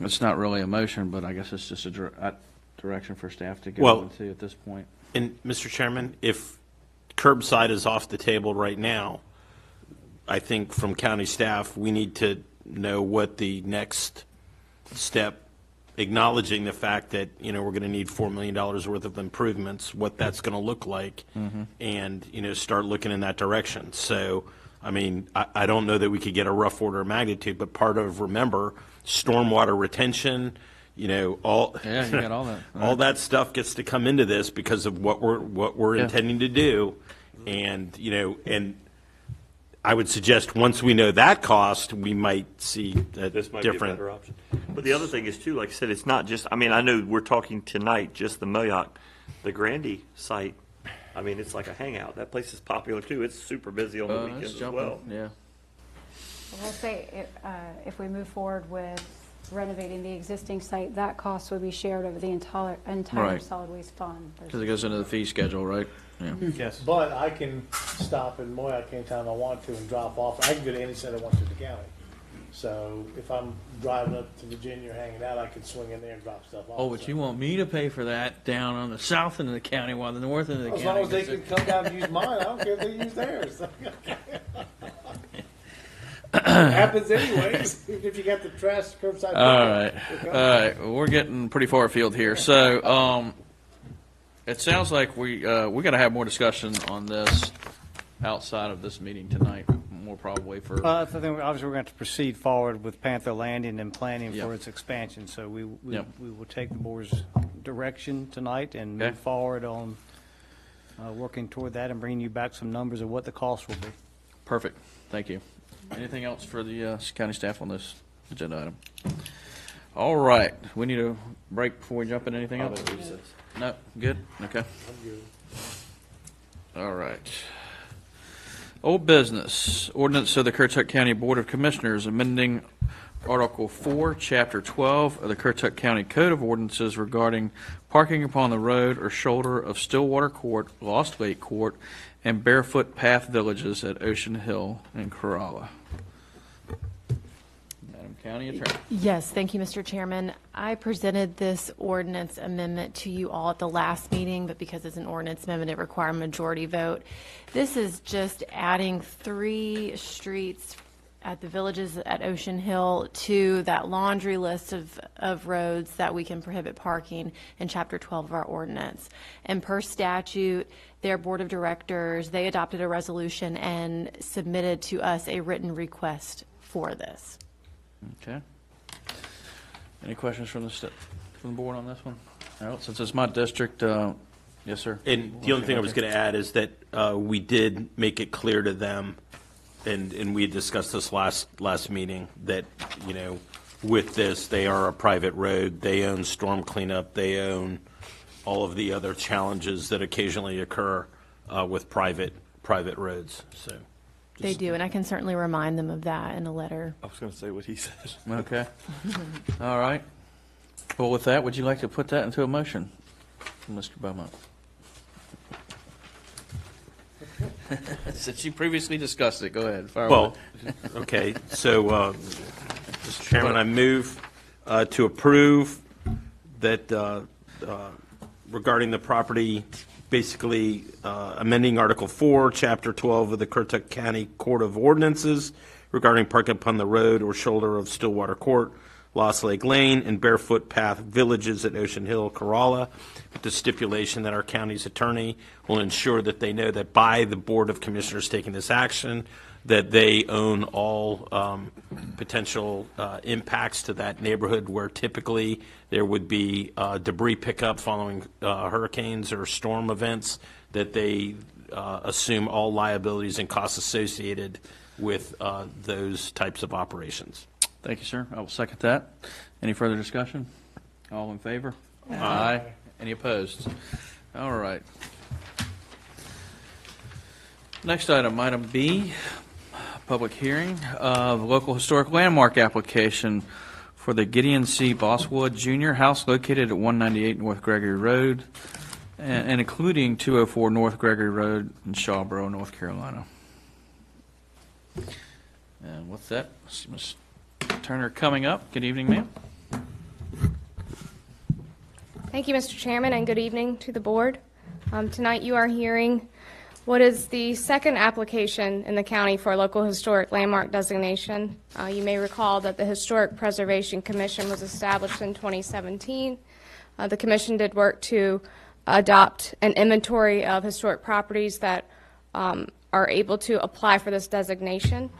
it's not really a motion, but I guess it's just a dir- uh, direction for staff to go Well- into at this point. And, Mr. Chairman, if curbside is off the table right now, I think from county staff, we need to know what the next step, acknowledging the fact that, you know, we're going to need $4 million worth of improvements, what that's going to look like, and, you know, start looking in that direction. So, I mean, I, I don't know that we could get a rough order of magnitude, but part of, remember, stormwater retention, you know, all. Yeah, you got all that. All that stuff gets to come into this because of what we're, what we're Yeah. intending to do. And, you know, and I would suggest, once we know that cost, we might see a This might be a different. better option. But the other thing is too, like I said, it's not just, I mean, I know we're talking tonight, just the Moyock, the Grandy site. I mean, it's like a hangout. That place is popular too. It's super busy on the Uh, weekends it's as jumping, well. Yeah. We'll say, if, uh, if we move forward with renovating the existing site, that cost would be shared over the entire, entire Right. solid waste fund. Because it goes into the fee schedule, right? Yeah. Yes. But I can stop in Moyock anytime I want to and drop off. I can go to any center I want to the county. So if I'm driving up to Virginia or hanging out, I can swing in there and drop stuff off. Oh, but So- you want me to pay for that down on the south end of the county while the north end of the county. As county. long as they gets can it. come down and use mine, I don't care if they use theirs. Happens anyways, if you got the trash curbside. All right, pickup. all right. Well, we're getting pretty far afield here. So, um, it sounds like we uh, we got to have more discussion on this outside of this meeting tonight. More probably for Well, I think obviously we're going to proceed forward with Panther Landing and planning Yeah. for its expansion. So we, we Yep. we will take the board's direction tonight and Okay. move forward on uh, working toward that and bringing you back some numbers of what the cost will be. perfect. Thank you. Anything else for the uh, county staff on this agenda item? All right. We need a break before we jump into anything else. No, good. Okay. All right. Old business, ordinance of the Currituck County Board of Commissioners amending Article 4, Chapter 12 of the Currituck County Code of Ordinances regarding parking upon the road or shoulder of Stillwater Court, Lost Lake Court, and Barefoot Path Villages at Ocean Hill and Corolla. Madam County Attorney. Yes, thank you, Mr. Chairman. I presented this ordinance amendment to you all at the last meeting, but because it's an ordinance amendment, it required a majority vote. This is just adding three streets at the villages at Ocean Hill to that laundry list of, of roads that we can prohibit parking in Chapter 12 of our ordinance. And per statute, their Board of Directors, they adopted a resolution and submitted to us a written request for this. Okay. Any questions from the, st- from the board on this one? No, since it's my district, uh, yes, sir. And the only thing I was going to add is that uh, we did make it clear to them, and, and we discussed this last, last meeting, that, you know, with this, they are a private road, they own storm cleanup, they own all of the other challenges that occasionally occur uh, with private, private roads, so. They do, and I can certainly remind them of that in a letter. I was going to say what he says. Okay. All right. Well, with that, would you like to put that into a motion, Mr. Beaumont? Since you previously discussed it, go ahead. Fire Well, okay, so, uh, Mr. Chairman, I move uh, to approve that uh, uh, regarding the property, basically uh, amending Article 4, Chapter 12 of the Currituck County Court of Ordinances regarding parking upon the road or shoulder of Stillwater Court, Lost Lake Lane, and Barefoot Path Villages at Ocean Hill, Corolla, with the stipulation that our county's attorney will ensure that they know that by the Board of Commissioners taking this action, that they own all um, potential uh, impacts to that neighborhood where typically there would be uh, debris pickup following uh, hurricanes or storm events, that they uh, assume all liabilities and costs associated with uh, those types of operations. Thank you, sir. I will second that. Any further discussion? All in favor? Aye. Any opposed? All right. Next item, item B, public hearing of local historic landmark application for the Gideon C. Bosswood Jr. House located at 198 North Gregory Road, and and including 204 North Gregory Road in Shawboro, North Carolina. And with that, Ms. Turner coming up. Good evening, ma'am. Thank you, Mr. Chairman, and good evening to the board. Um, Tonight, you are hearing what is the second application in the county for a local historic landmark designation. Uh, You may recall that the Historic Preservation Commission was established in 2017. Uh, The commission did work to adopt an inventory of historic properties that um, are able to apply for this designation.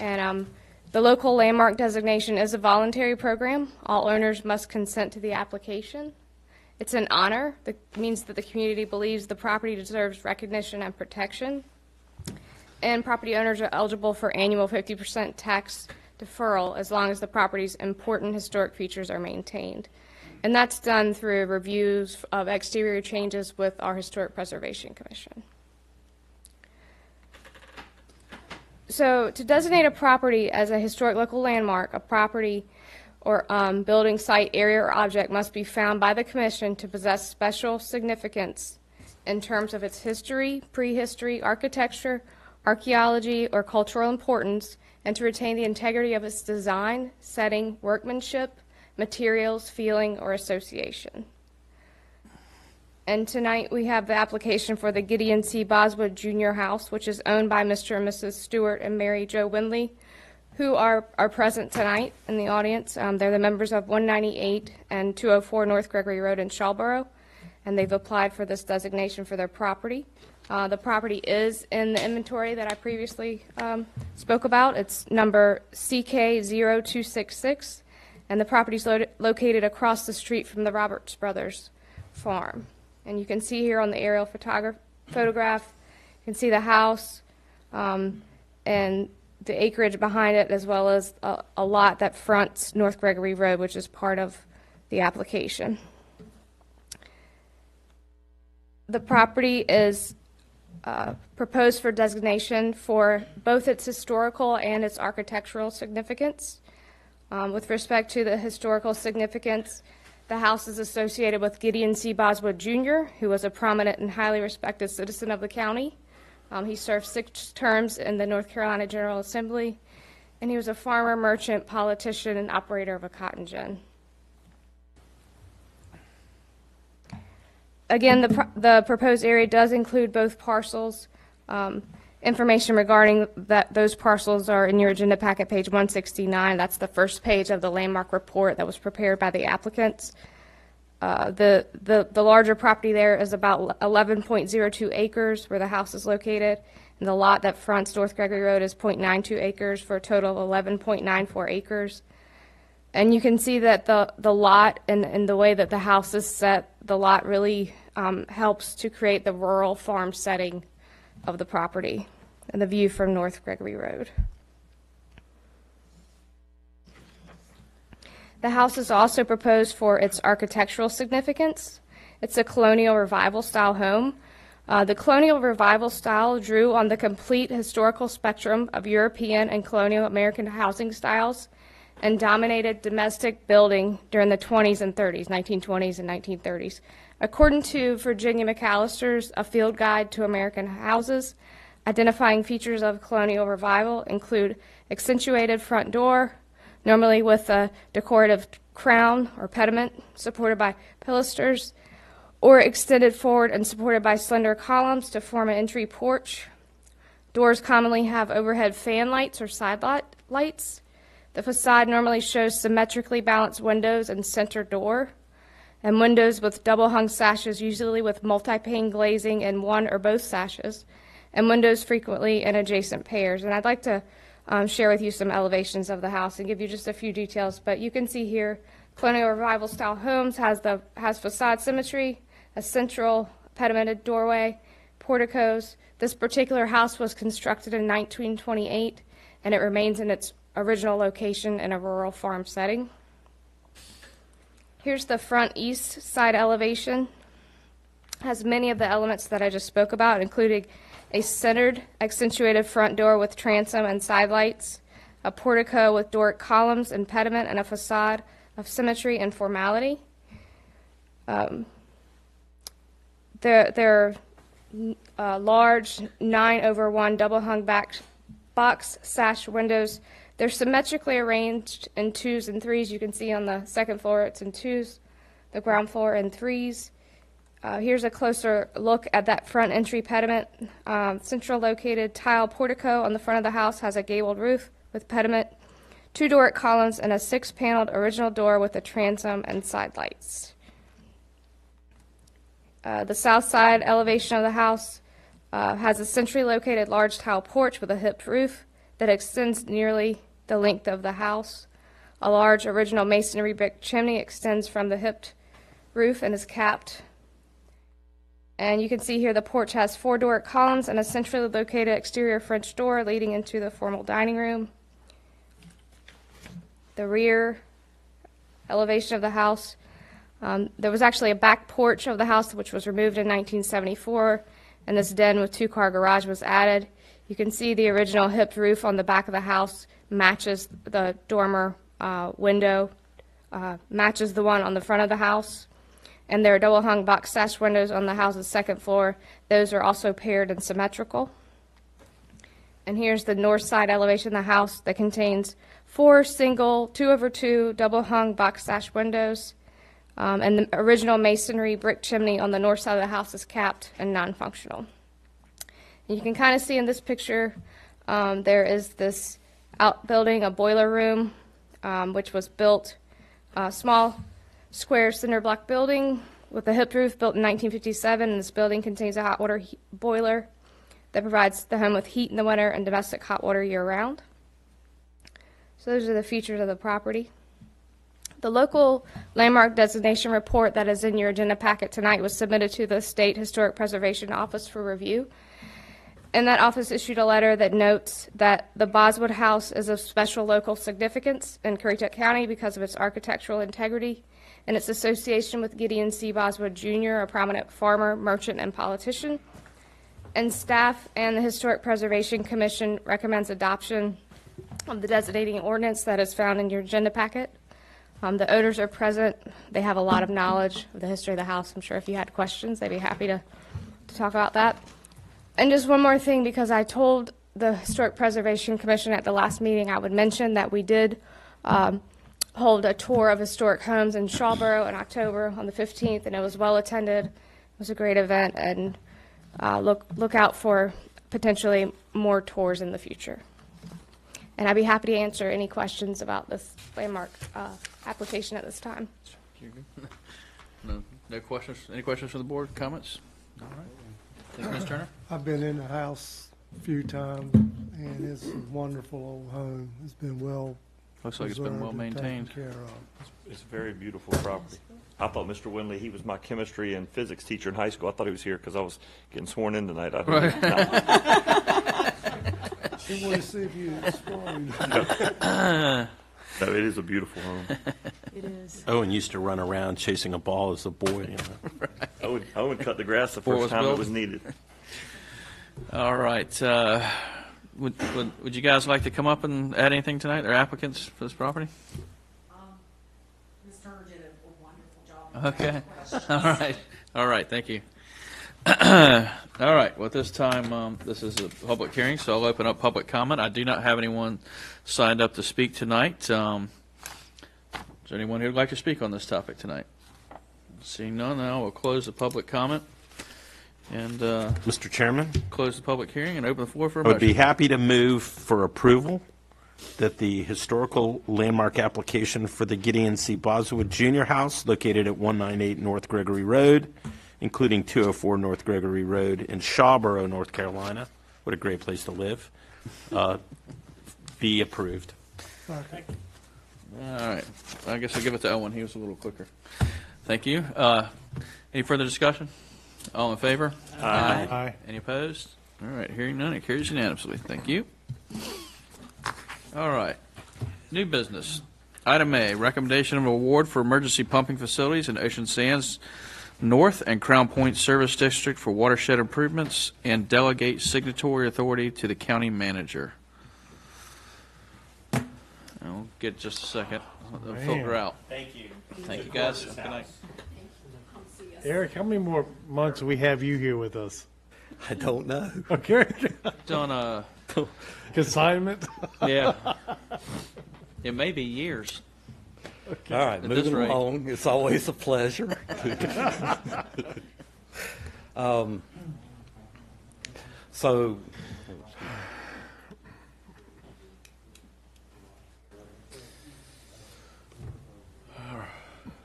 And um, the local landmark designation is a voluntary program. All owners must consent to the application. It's an honor that means that the community believes the property deserves recognition and protection. And property owners are eligible for annual 50% tax deferral as long as the property's important historic features are maintained. And that's done through reviews of exterior changes with our Historic Preservation Commission. So, to designate a property as a historic local landmark, a property or um, building site, area, or object must be found by the Commission to possess special significance in terms of its history, prehistory, architecture, archaeology, or cultural importance, and to retain the integrity of its design, setting, workmanship, materials, feeling, or association. And tonight we have the application for the Gideon C. Boswood Jr. House, which is owned by Mr. and Mrs. Stewart and Mary Jo Windley, who are, are present tonight in the audience. Um, they're the members of 198 and 204 North Gregory Road in Shawboro, and they've applied for this designation for their property. Uh, the property is in the inventory that I previously um, spoke about. It's number CK0266, and the property is lo- located across the street from the Roberts Brothers farm. And you can see here on the aerial photograph, photograph, you can see the house um, and the acreage behind it, as well as a, a lot that fronts North Gregory Road, which is part of the application. The property is uh, proposed for designation for both its historical and its architectural significance. Um, with respect to the historical significance, the house is associated with Gideon C. Boswood Jr., who was a prominent and highly respected citizen of the county. Um, he served six terms in the North Carolina General Assembly, and he was a farmer, merchant, politician, and operator of a cotton gin. Again, the, pro- the proposed area does include both parcels. Um, information regarding that those parcels are in your agenda packet, page 169. That's the first page of the landmark report that was prepared by the applicants. Uh, the, the, the larger property there is about 11.02 acres where the house is located, and the lot that fronts North Gregory Road is 0.92 acres for a total of 11.94 acres. And you can see that the, the lot and, and the way that the house is set, the lot really um, helps to create the rural farm setting of the property and the view from North Gregory Road. The house is also proposed for its architectural significance. It's a colonial revival style home. Uh, the colonial revival style drew on the complete historical spectrum of European and colonial American housing styles and dominated domestic building during the 20s and 30s, 1920s and 1930s. According to Virginia McAlester's A Field Guide to American Houses, identifying features of colonial revival include accentuated front door, normally with a decorative crown or pediment supported by pilasters, or extended forward and supported by slender columns to form an entry porch. Doors commonly have overhead fan lights or side light, lights. The facade normally shows symmetrically balanced windows and center door, and windows with double hung sashes, usually with multi pane glazing in one or both sashes, and windows frequently in adjacent pairs. And I'd like to um, share with you some elevations of the house and give you just a few details. But you can see here, colonial revival style homes has the has facade symmetry, a central pedimented doorway, porticos. This particular house was constructed in 1928, and it remains in its original location in a rural farm setting. Here's the front east side elevation. Has many of the elements that I just spoke about, including a centered, accentuated front door with transom and side lights, a portico with Doric columns and pediment, and a facade of symmetry and formality. Um, there, there are uh, large nine over one double hung back box sash windows. They're symmetrically arranged in twos and threes. You can see on the second floor it's in twos, the ground floor in threes. Uh, here's a closer look at that front entry pediment. Um, central located tile portico on the front of the house has a gabled roof with pediment, two Doric columns, and a six paneled original door with a transom and side lights. Uh, the south side elevation of the house uh, has a centrally located large tile porch with a hipped roof that extends nearly the length of the house. A large original masonry brick chimney extends from the hipped roof and is capped. And you can see here the porch has four Doric columns and a centrally located exterior French door leading into the formal dining room. The rear elevation of the house um, there was actually a back porch of the house which was removed in 1974, and this den with two car garage was added. You can see the original hipped roof on the back of the house matches the dormer uh, window, uh, matches the one on the front of the house. And there are double hung box sash windows on the house's second floor. Those are also paired and symmetrical. And here's the north side elevation of the house that contains four single, two over two, double hung box sash windows. Um, and the original masonry brick chimney on the north side of the house is capped and non-functional. And you can kind of see in this picture, um, there is this outbuilding, a boiler room, um, which was built, a small square cinder block building with a hip roof built in 1957. And this building contains a hot water he- boiler that provides the home with heat in the winter and domestic hot water year round. So those are the features of the property. The local landmark designation report that is in your agenda packet tonight was submitted to the State Historic Preservation Office for review. And that office issued a letter that notes that the Boswood House is of special local significance in Currituck County because of its architectural integrity and its association with Gideon C. Boswood Jr., a prominent farmer, merchant, and politician. And staff and the Historic Preservation Commission recommends adoption of the designating ordinance that is found in your agenda packet. Um, the owners are present. They have a lot of knowledge of the history of the house. I'm sure if you had questions, they'd be happy to, to talk about that. And just one more thing, because I told the Historic Preservation Commission at the last meeting, I would mention that we did um, hold a tour of historic homes in Shawboro in October on the 15th, and it was well attended. It was a great event, and uh, look look out for potentially more tours in the future. And I'd be happy to answer any questions about this landmark uh, application at this time. You're good? No, no questions? Any questions from the board? Comments? All right. Thank you, Ms. Turner. I've been in the house a few times, and it's a wonderful old home. It's been well Looks like it's been well preserved and taken maintained. care of. It's a very beautiful property. I thought Mr. Winley, he was my chemistry and physics teacher in high school. I thought he was here because I was getting sworn in tonight. I didn't- We want to see if you explain. No, it is a beautiful home. It is. Owen used to run around chasing a ball as a boy. You know. Owen, Owen cut the grass the Before it first was time it built? was needed. All right. uh, Would, would, would you guys like to come up and add anything tonight? Or applicants for this property? Ms. Turner did a wonderful job. Okay. All right. All right. Thank you. All right. Well, at this time, um, this is a public hearing, so I'll open up public comment. I do not have anyone signed up to speak tonight. Um, is there anyone who would like to speak on this topic tonight? Seeing none, now we'll close the public comment and uh, Mr. Chairman, close the public hearing and open the floor for a I would be motion. happy to move for approval that the historical landmark application for the Gideon C. Boswood Jr. House located at 198 North Gregory Road, including 204 North Gregory Road in Shawboro, North Carolina, what a great place to live, uh, be approved. All right. I guess I'll give it to Owen. He was a little quicker. Thank you. Uh, Any further discussion? All in favor? Aye. Aye. Any opposed? All right, hearing none, it carries unanimously. Thank you. All right. New business. Item A, recommendation of award for emergency pumping facilities in Ocean Sands North and Crown Point Service District for watershed improvements and delegate signatory authority to the county manager. I'll get just a second. Let them filter out. Thank you. Thank you, guys. Good night. Eric, how many more months we have you here with us? I don't know. Okay. Done, a Consignment? yeah. It may be years. All right, At this moving rate. along. It's always a pleasure. um, so,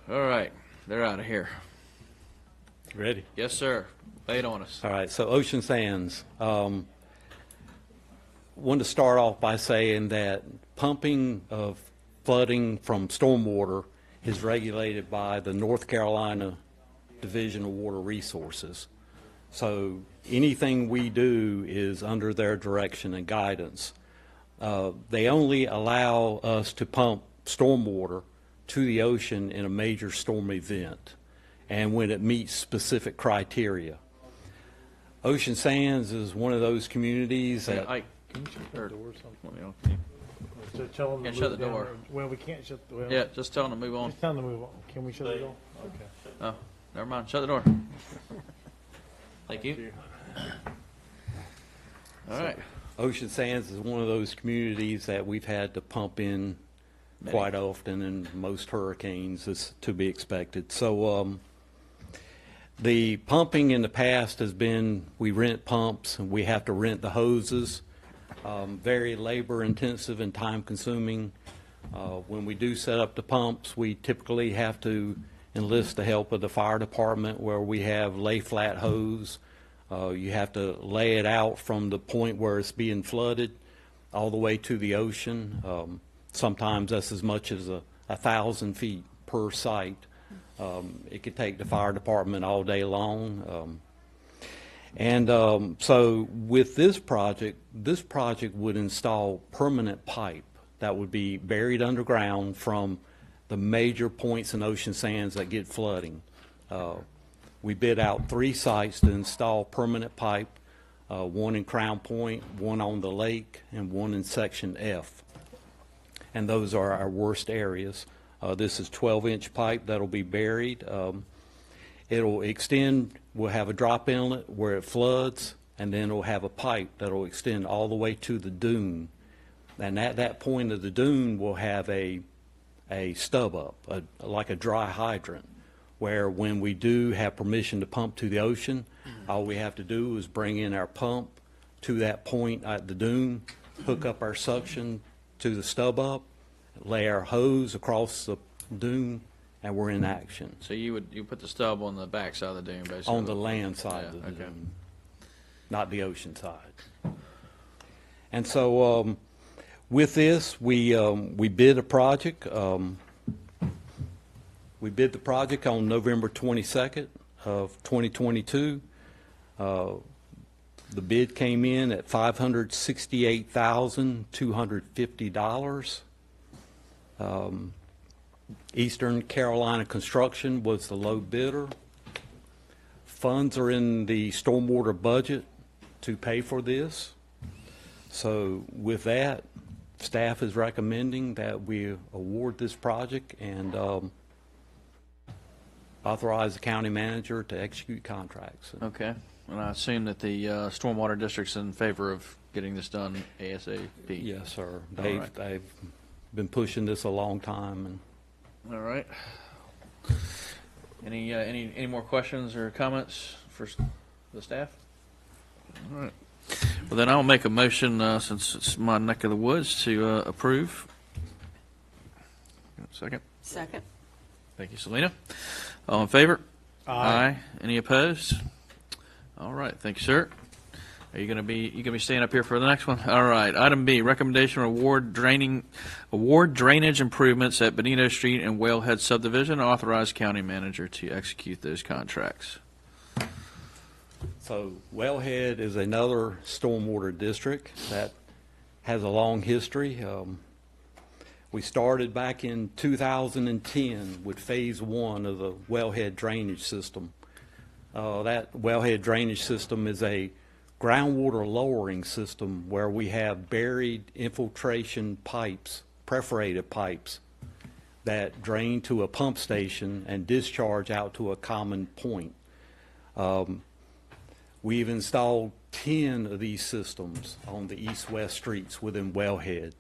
All right, they're out of here. Ready? Yes, sir. Lay it on us. All right, so Ocean Sands. Um, wanted to start off by saying that pumping of flooding from stormwater is regulated by the North Carolina Division of Water Resources. So anything we do is under their direction and guidance. Uh, they only allow us to pump stormwater to the ocean in a major storm event and when it meets specific criteria. Ocean Sands is one of those communities Hey, that Ike, can you shut the door or something? Let me know. So tell them to Can't shut move the down door. there. Well, we can't shut, the well. Yeah, just tell them to move on. Just tell them to move on. Can we shut the door? Okay. Oh, never mind. Shut the door. Thank you. All right. Ocean Sands is one of those communities that we've had to pump in quite often, in most hurricanes is to be expected. So, um, the pumping in the past has been, we rent pumps, and we have to rent the hoses. Um, very labor intensive and time consuming. Uh, when we do set up the pumps, we typically have to enlist the help of the fire department where we have lay flat hose. Uh, you have to lay it out from the point where it's being flooded all the way to the ocean. Um, sometimes that's as much as a, a thousand feet per site. Um, it could take the fire department all day long. Um, and um, so with this project, this project would install permanent pipe that would be buried underground from the major points in ocean sands that get flooding. Uh, we bid out three sites to install permanent pipe, uh, one in Crown Point, one on the lake, and one in Section F. And those are our worst areas. Uh, this is 12-inch pipe that'll be buried. Um, It'll extend, we'll have a drop inlet where it floods, and then it'll have a pipe that'll extend all the way to the dune. And at that point of the dune, we'll have a, a stub up, a, like a dry hydrant, where when we do have permission to pump to the ocean, all we have to do is bring in our pump to that point at the dune, hook up our suction to the stub up, lay our hose across the dune, and we're in hmm. action So you would, you put the stub on the back side of the dune, basically? on the land side of the okay. dune, not the ocean side. And so um, with this, we, um, we bid a project. um, We bid the project on November 22nd of 2022. Uh, The bid came in at $568,250. Um, Eastern Carolina Construction was the low bidder. Funds are in the stormwater budget to pay for this. So with that, staff is recommending that we award this project and um, authorize the county manager to execute contracts. Okay. And I assume that the uh, Stormwater District's in favor of getting this done ASAP? Yes, sir. All They've, right. they've been pushing this a long time and All right. Any, uh, any, any more questions or comments for s- the staff? All right. Well, then I'll make a motion, uh, since it's my neck of the woods, to uh, approve. Second. Second. Thank you, Selena. All in favor? Aye. Any opposed? All right, thank you, sir. Are you going to be, you going to be staying up here for the next one? All right, item B, recommendation award draining, award drainage improvements at Benito Street and Whalehead subdivision. Authorize county manager to execute those contracts. So Whalehead is another stormwater district that has a long history. Um, we started back in 2010 with phase one of the Whalehead drainage system. Uh, that Whalehead drainage system is a groundwater lowering system where we have buried infiltration pipes perforated pipes that drain to a pump station and discharge out to a common point. Um, We've installed 10 of these systems on the east-west streets within Whalehead.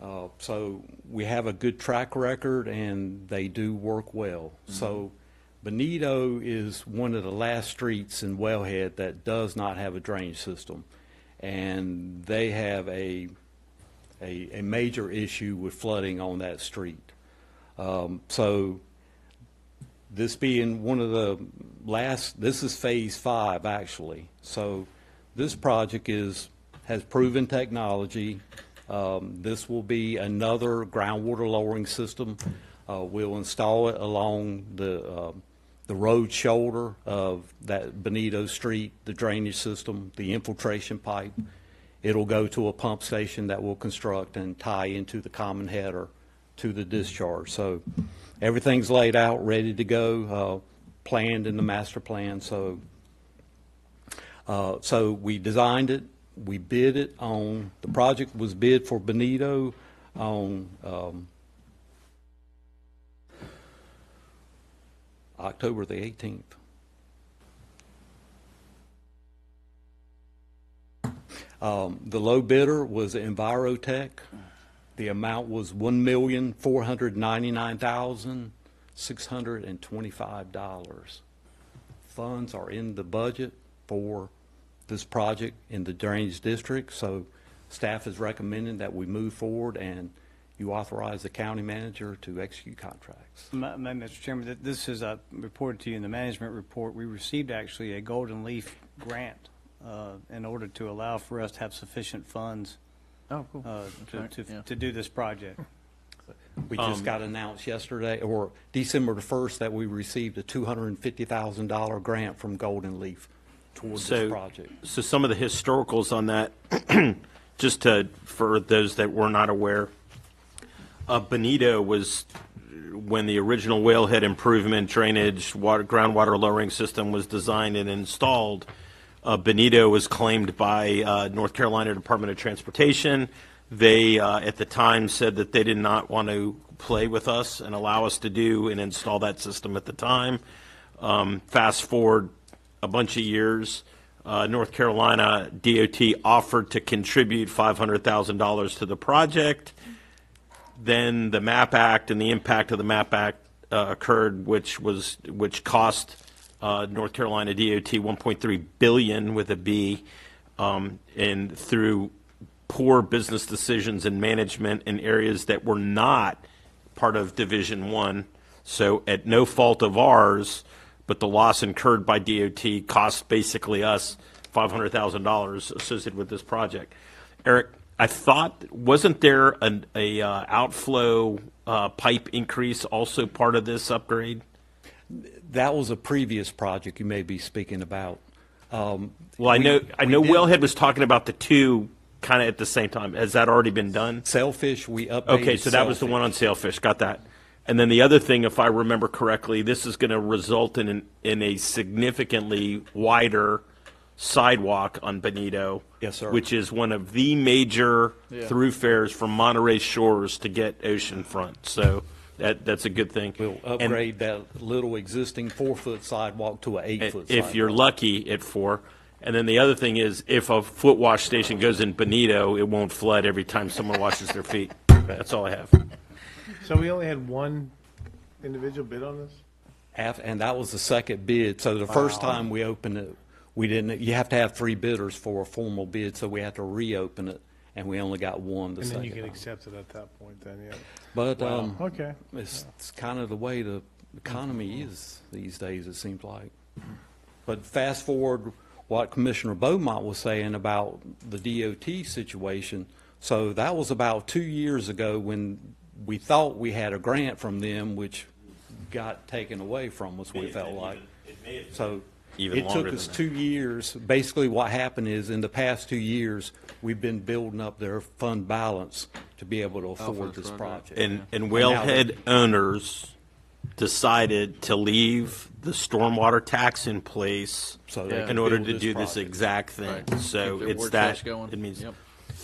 Uh, So we have a good track record, and they do work well. So Benito is one of the last streets in Whalehead that does not have a drainage system. And they have a, a, a major issue with flooding on that street. Um, So this being one of the last, this is phase five, actually. So this project is, has proven technology. Um, This will be another groundwater lowering system. Uh, We'll install it along the, uh, the road shoulder of that Benito Street, the drainage system, the infiltration pipe. It'll go to a pump station that we'll construct and tie into the common header to the discharge. So everything's laid out, ready to go, uh, planned in the master plan, so, uh, so we designed it, we bid it on, the project was bid for Benito on, um, October the eighteenth. Um, the low bidder was Envirotech. The amount was one million, four hundred ninety-nine thousand, six hundred and twenty-five dollars. Funds are in the budget for this project in the drainage district, so staff is recommending that we move forward and you authorize the county manager to execute contracts. Ma- ma- Mr. Chairman, th- this is uh, reported to you in the management report. We received actually a Golden Leaf grant uh, in order to allow for us to have sufficient funds Oh, cool. uh, to- right, to yeah. to do this project. We just Um, got announced yesterday, or December the 1st, that we received a $250,000 grant from Golden Leaf towards So- this project. So some of the historicals on that, just to, for those that were not aware, uh, Benito was, when the original whalehead improvement drainage water, groundwater lowering system was designed and installed, uh, Benito was claimed by uh, North Carolina Department of Transportation. They, uh, at the time, said that they did not want to play with us and allow us to do and install that system at the time. Um, fast forward a bunch of years, uh, North Carolina DOT offered to contribute $500,000 to the project. Then the MAP Act and the impact of the MAP Act uh, occurred, which was which cost uh, North Carolina DOT 1.3 billion with a B, um, and through poor business decisions and management in areas that were not part of Division One. So at no fault of ours, but the loss incurred by DOT cost basically us $500,000 associated with this project. Eric, I thought, wasn't there an a, uh, outflow uh, pipe increase also part of this upgrade? That was a previous project you may be speaking about. Um, Well, I we- know, I know did- Whalehead was talking about the two kind of at the same time. Has that already been done? Sailfish, we updated Okay, so that was the one on Sailfish, got that. And then the other thing, if I remember correctly, this is going to result in, an- in a significantly wider sidewalk on Benito. Yes, sir. Which is one of the major Yeah. thoroughfares from Monterey Shores to get oceanfront. So that, that's a good thing. We'll And- upgrade that little existing four-foot sidewalk to an eight-foot sidewalk. if you're lucky at four. And then the other thing is, if a foot wash station goes in Benito, it won't flood every time someone washes their feet. That's all I have. So we only had one individual bid on this? Af- And that was the second bid. So the first time we opened it, we didn't, you have to have three bidders for a formal bid, so we had to reopen it, and we only got one the And then second you can time. accept it at that point then, yeah. But Wow. um, Okay. it's, it's kind of the way the economy is these days, it seems like. But fast forward, what Commissioner Beaumont was saying about the DOT situation. So that was about two years ago when we thought we had a grant from them, which got taken away from us, we felt like. So Even it longer took us than two years. Basically, what happened is, in the past two years, we've been building up their fund balance to be able to afford this project. And, and now Whalehead owners decided to leave the stormwater tax in place So they in can order build to this do this project. exact thing. Right. So Keep their it's war that, going. it means, Yep.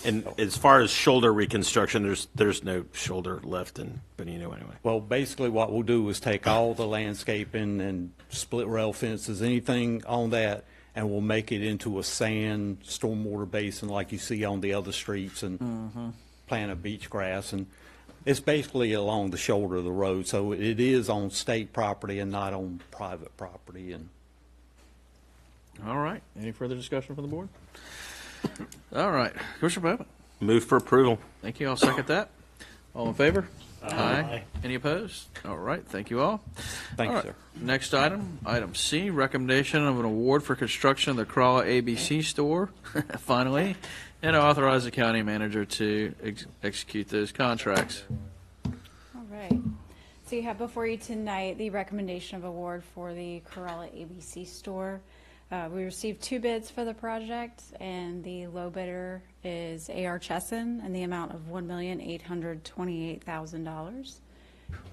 And as far as shoulder reconstruction, there's, there's no shoulder left in Benito anyway. Well, basically what we'll do is take all the landscaping and split rail fences, anything on that, and we'll make it into a sand stormwater basin like you see on the other streets and mm-hmm. plant a beach grass. And it's basically along the shoulder of the road, so it is on state property and not on private property. And All right. Any further discussion from the board? All right. Commissioner Bowman? Move for approval. Thank you. I'll second that. All in favor? Aye. Any opposed? All right, thank you all. Thank you, All right. sir. Next item, item C, recommendation of an award for construction of the Corolla ABC store, finally, and authorize the county manager to ex- execute those contracts. All right. So you have before you tonight the recommendation of award for the Corolla ABC store. Uh, We received two bids for the project, and the low bidder is AR Chesson in the amount of $1,828,000.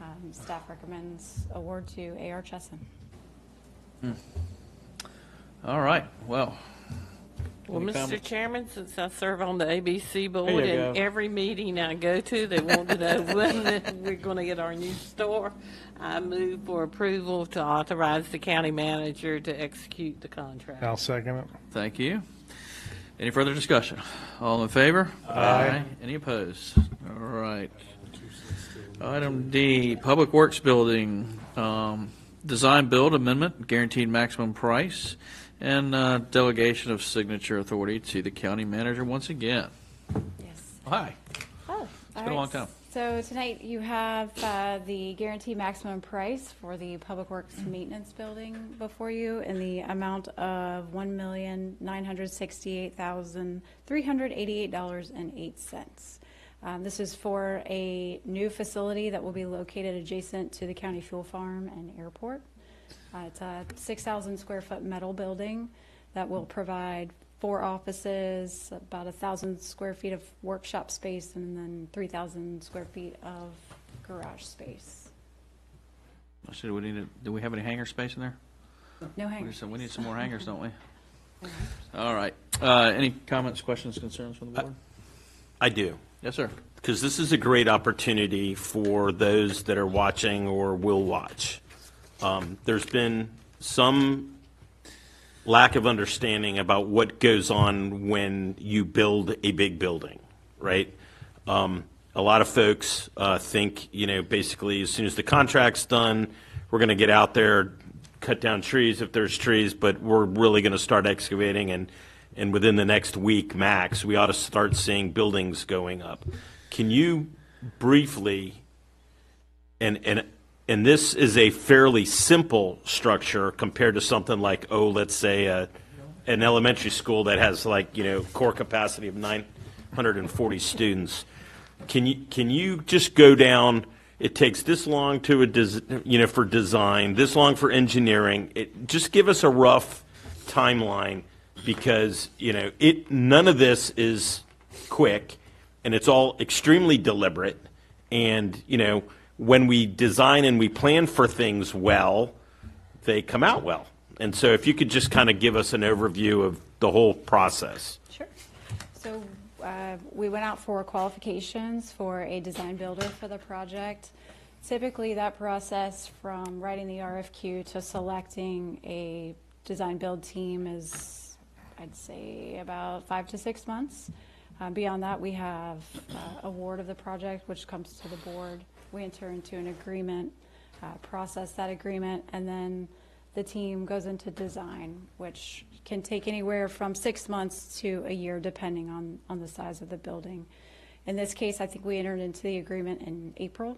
Um, Staff recommends award to AR Chesson. All right, well. Well, any Mr. comments? Chairman, since I serve on the ABC board, you and go. every meeting I go to, they want to know when we're going to get our new store, I move for approval to authorize the county manager to execute the contract. I'll second it. Thank you. Any further discussion? All in favor? Aye. Any opposed? All right. Item D, Public Works Building, um, Design Build Amendment, guaranteed maximum price, and uh, delegation of signature authority to the county manager once again. Yes. Hi. Oh, It's been a long time. So tonight you have uh, the guaranteed maximum price for the Public Works Maintenance Building before you in the amount of one million nine hundred sixty-eight thousand three hundred eighty-eight dollars and eight cents. Um, This is for a new facility that will be located adjacent to the county fuel farm and airport. Uh, It's a 6,000 square foot metal building that will provide four offices, about 1,000 square feet of workshop space, and then 3,000 square feet of garage space. I said, we need, to- do we have any hangar space in there? No We hangers. some- We need some more hangars, don't we? All right. Uh, Any comments, questions, concerns from the board? I do. Yes, sir. because this is a great opportunity for those that are watching or will watch. Um, there's been some lack of understanding about what goes on when you build a big building, right? Um, a lot of folks uh, think, you know, basically as soon as the contract's done, we're going to get out there, cut down trees if there's trees, but we're really going to start excavating and and within the next week max, we ought to start seeing buildings going up. Can you briefly, and, and, and this is a fairly simple structure compared to something like, oh, let's say a, an elementary school that has like, you know, core capacity of 940 students. Can you, can you just go down, it takes this long to a, des- you know, for design, this long for engineering. It, just give us a rough timeline because, you know, it, none of this is quick and it's all extremely deliberate. And, you know, when we design and we plan for things well, they come out well. And so if you could just kind of give us an overview of the whole process. Sure. So uh, we went out for qualifications for a design builder for the project. Typically, that process from writing the RFQ to selecting a design build team is, I'd say, about five to six months. Uh, Beyond that, we have uh, award of the project, which comes to the board. We enter into an agreement, uh, process that agreement, and then the team goes into design, which can take anywhere from six months to a year, depending on, on the size of the building. In this case, I think we entered into the agreement in April.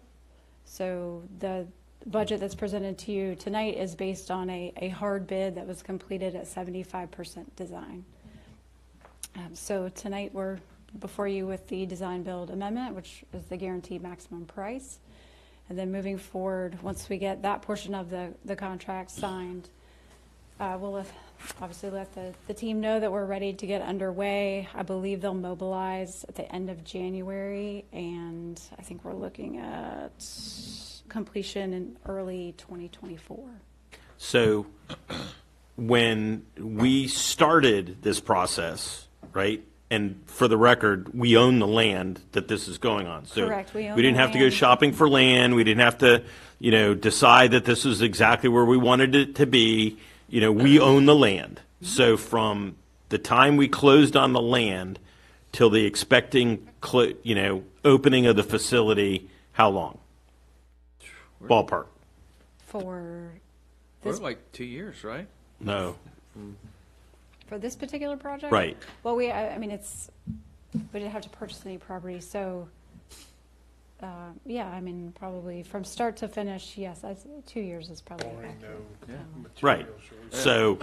So the budget that's presented to you tonight is based on a, a hard bid that was completed at 75% design. Um, So tonight, we're before you with the design build amendment, which is the guaranteed maximum price. And then moving forward, once we get that portion of the, the contract signed, uh, we'll let- obviously let the, the team know that we're ready to get underway. I believe they'll mobilize at the end of January, and I think we're looking at completion in early 2024. So when we started this process, right, and for the record, we own the land that this is going on. So Correct, we own We didn't the have to go land. shopping for land. We didn't have to, you know, decide that this was exactly where we wanted it to be. You know, we own the land. So from the time we closed on the land till the expecting, clo- you know, opening of the facility, how long? Ballpark? For For this, like two years, right? No. Mm-hmm. For this particular project? Right. Well, we, I, I mean, it's, we didn't have to purchase any property, so, uh, yeah, I mean, probably from start to finish, yes, that's, two years is probably accurate. Right. So,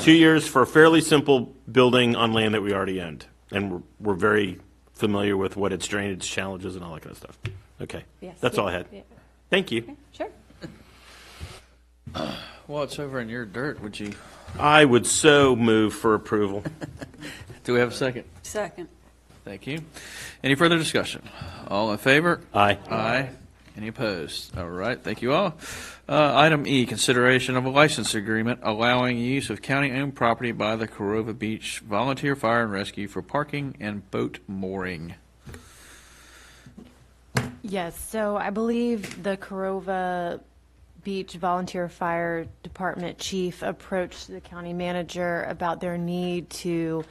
two years for a fairly simple building on land that we already owned. And we're, we're very familiar with what its drainage challenges and all that kind of stuff. Okay. Yes. That's all I had. Yeah. Thank you. Sure. Well, it's over in your dirt. Would you? I would so move for approval. Do we have a second? Second. Thank you. Any further discussion? All in favor? Aye. Aye. Any opposed? All right, thank you all. Uh, Item E, consideration of a license agreement allowing use of county-owned property by the Carova Beach Volunteer Fire and Rescue for parking and boat mooring. Yes, so I believe the Carova Beach Volunteer Fire Department chief approached the county manager about their need to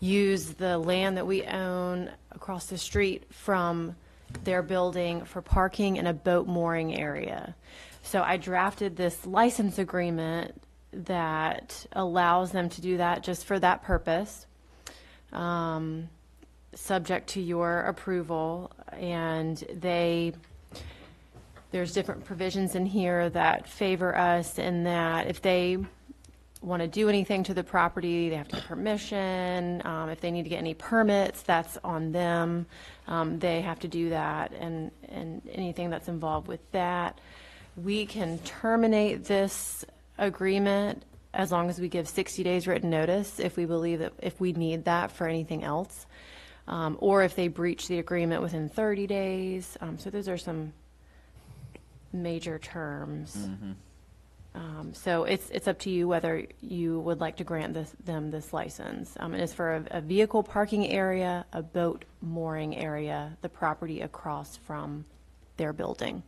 use the land that we own across the street from their building for parking and a boat mooring area. So I drafted this license agreement that allows them to do that just for that purpose. Um, subject to your approval, and they, there's different provisions in here that favor us in that if they want to do anything to the property, they have to get permission. Um, If they need to get any permits, that's on them. Um, They have to do that, and, and anything that's involved with that. We can terminate this agreement as long as we give 60 days written notice if we believe that, if we need that for anything else um, or if they breach the agreement within 30 days. Um, So those are some major terms. Um, So it's, it's up to you whether you would like to grant this, them this license. Um, It is for a, a vehicle parking area, a boat mooring area, the property across from their building.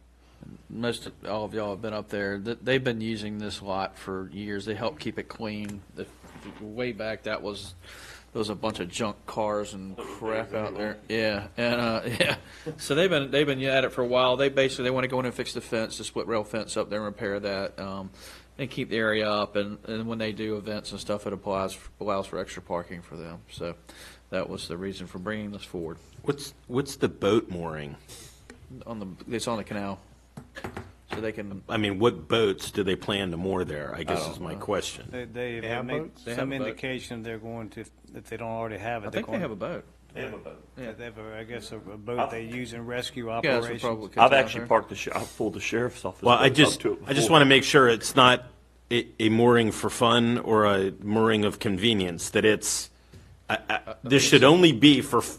Most, of- all of y'all have been up there. Th- They've been using this lot for years. They help keep it clean. The- Way back, that was, there was a bunch of junk cars and crap out there. Yeah, and, uh, yeah. So they've been, they've been at it for a while. They basically, they want to go in and fix the fence, the split rail fence up there and repair that, um, and keep the area up. And, and when they do events and stuff, it applies, allows for extra parking for them. So that was the reason for bringing this forward. What's, what's the boat mooring? On the, it's on the canal. So they can, I mean, what boats do they plan to moor there, I guess don't is my know. question. They, they They have made boats? They some have a boat. indication they're going to, if they don't already have it. I they're think they going- have a boat. They have a boat. Yeah, They have, a- I guess, a a boat they use in rescue Guys operations. would probably catch I've out actually there. parked the, sh- I've pulled the sheriff's office. Well, I boats up just, to it I just before. want to make sure it's not a, a mooring for fun or a mooring of convenience, that it's, I, I, uh, this should only be for, f-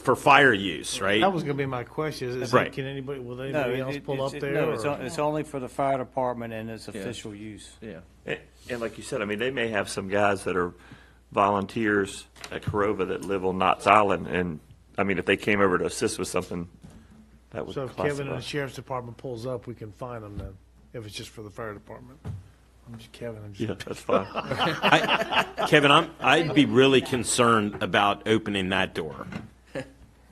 for fire use, right? That was going to be my question. Is, is Right. can anybody, will No, anybody it- else it- pull up it's- there? No, it's, or- on- it's only for the fire department and its official use. Yeah. And, and like you said, I mean, they may have some guys that are volunteers at Carova that live on Knott's Island, and, I mean, if they came over to assist with something, that would So if Kevin and the sheriff's department pulls up, we can find them then, if it's just for the fire department. I'm just Kevin, I'm just. Yeah, that's fine. I- Kevin, I'm, I'd be really concerned about opening that door.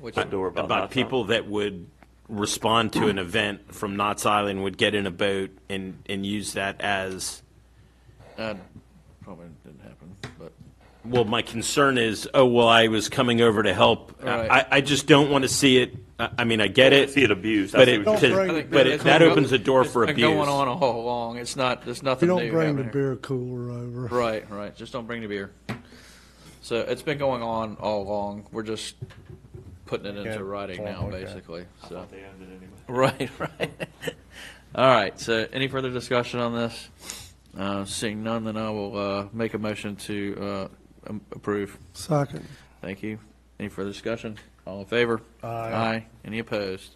Which, door about About people that would respond to an event from Knott's Island, would get in a boat and, and use that as, uh, probably didn't happen, but. well, my concern is, oh, well, I was coming over to help. Right. I, I just don't want to see it, I, I mean, I get it. See it abused. But it, what you're Don't saying. bring- but it, that opens the door for been abuse. going on all along. It's not, there's nothing new don't bring the happening. beer cooler over. Right, right. Just don't bring the beer. So it's been going on all along. We're just putting it into Okay. writing now, okay. basically. I So, thought they owned it anyway. right, right. All right. So, any further discussion on this? Uh, seeing none, then I will uh, make a motion to uh, approve. Second. Thank you. Any further discussion? All in favor? Aye. Any opposed?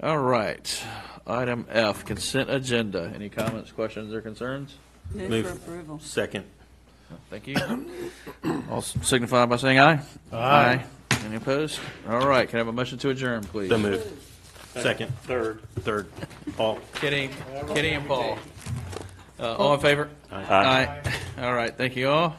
All right. Item F, consent agenda. Any comments, questions, or concerns? Move Move. for approval. Second. Thank you. All signify by saying aye. Aye. Any opposed? All right, can I have a motion to adjourn, please? So moved. Second. Third. Third. Paul? Kitty, Kitty and Paul. Uh, all in favor? Aye. Aye. All right, thank you all.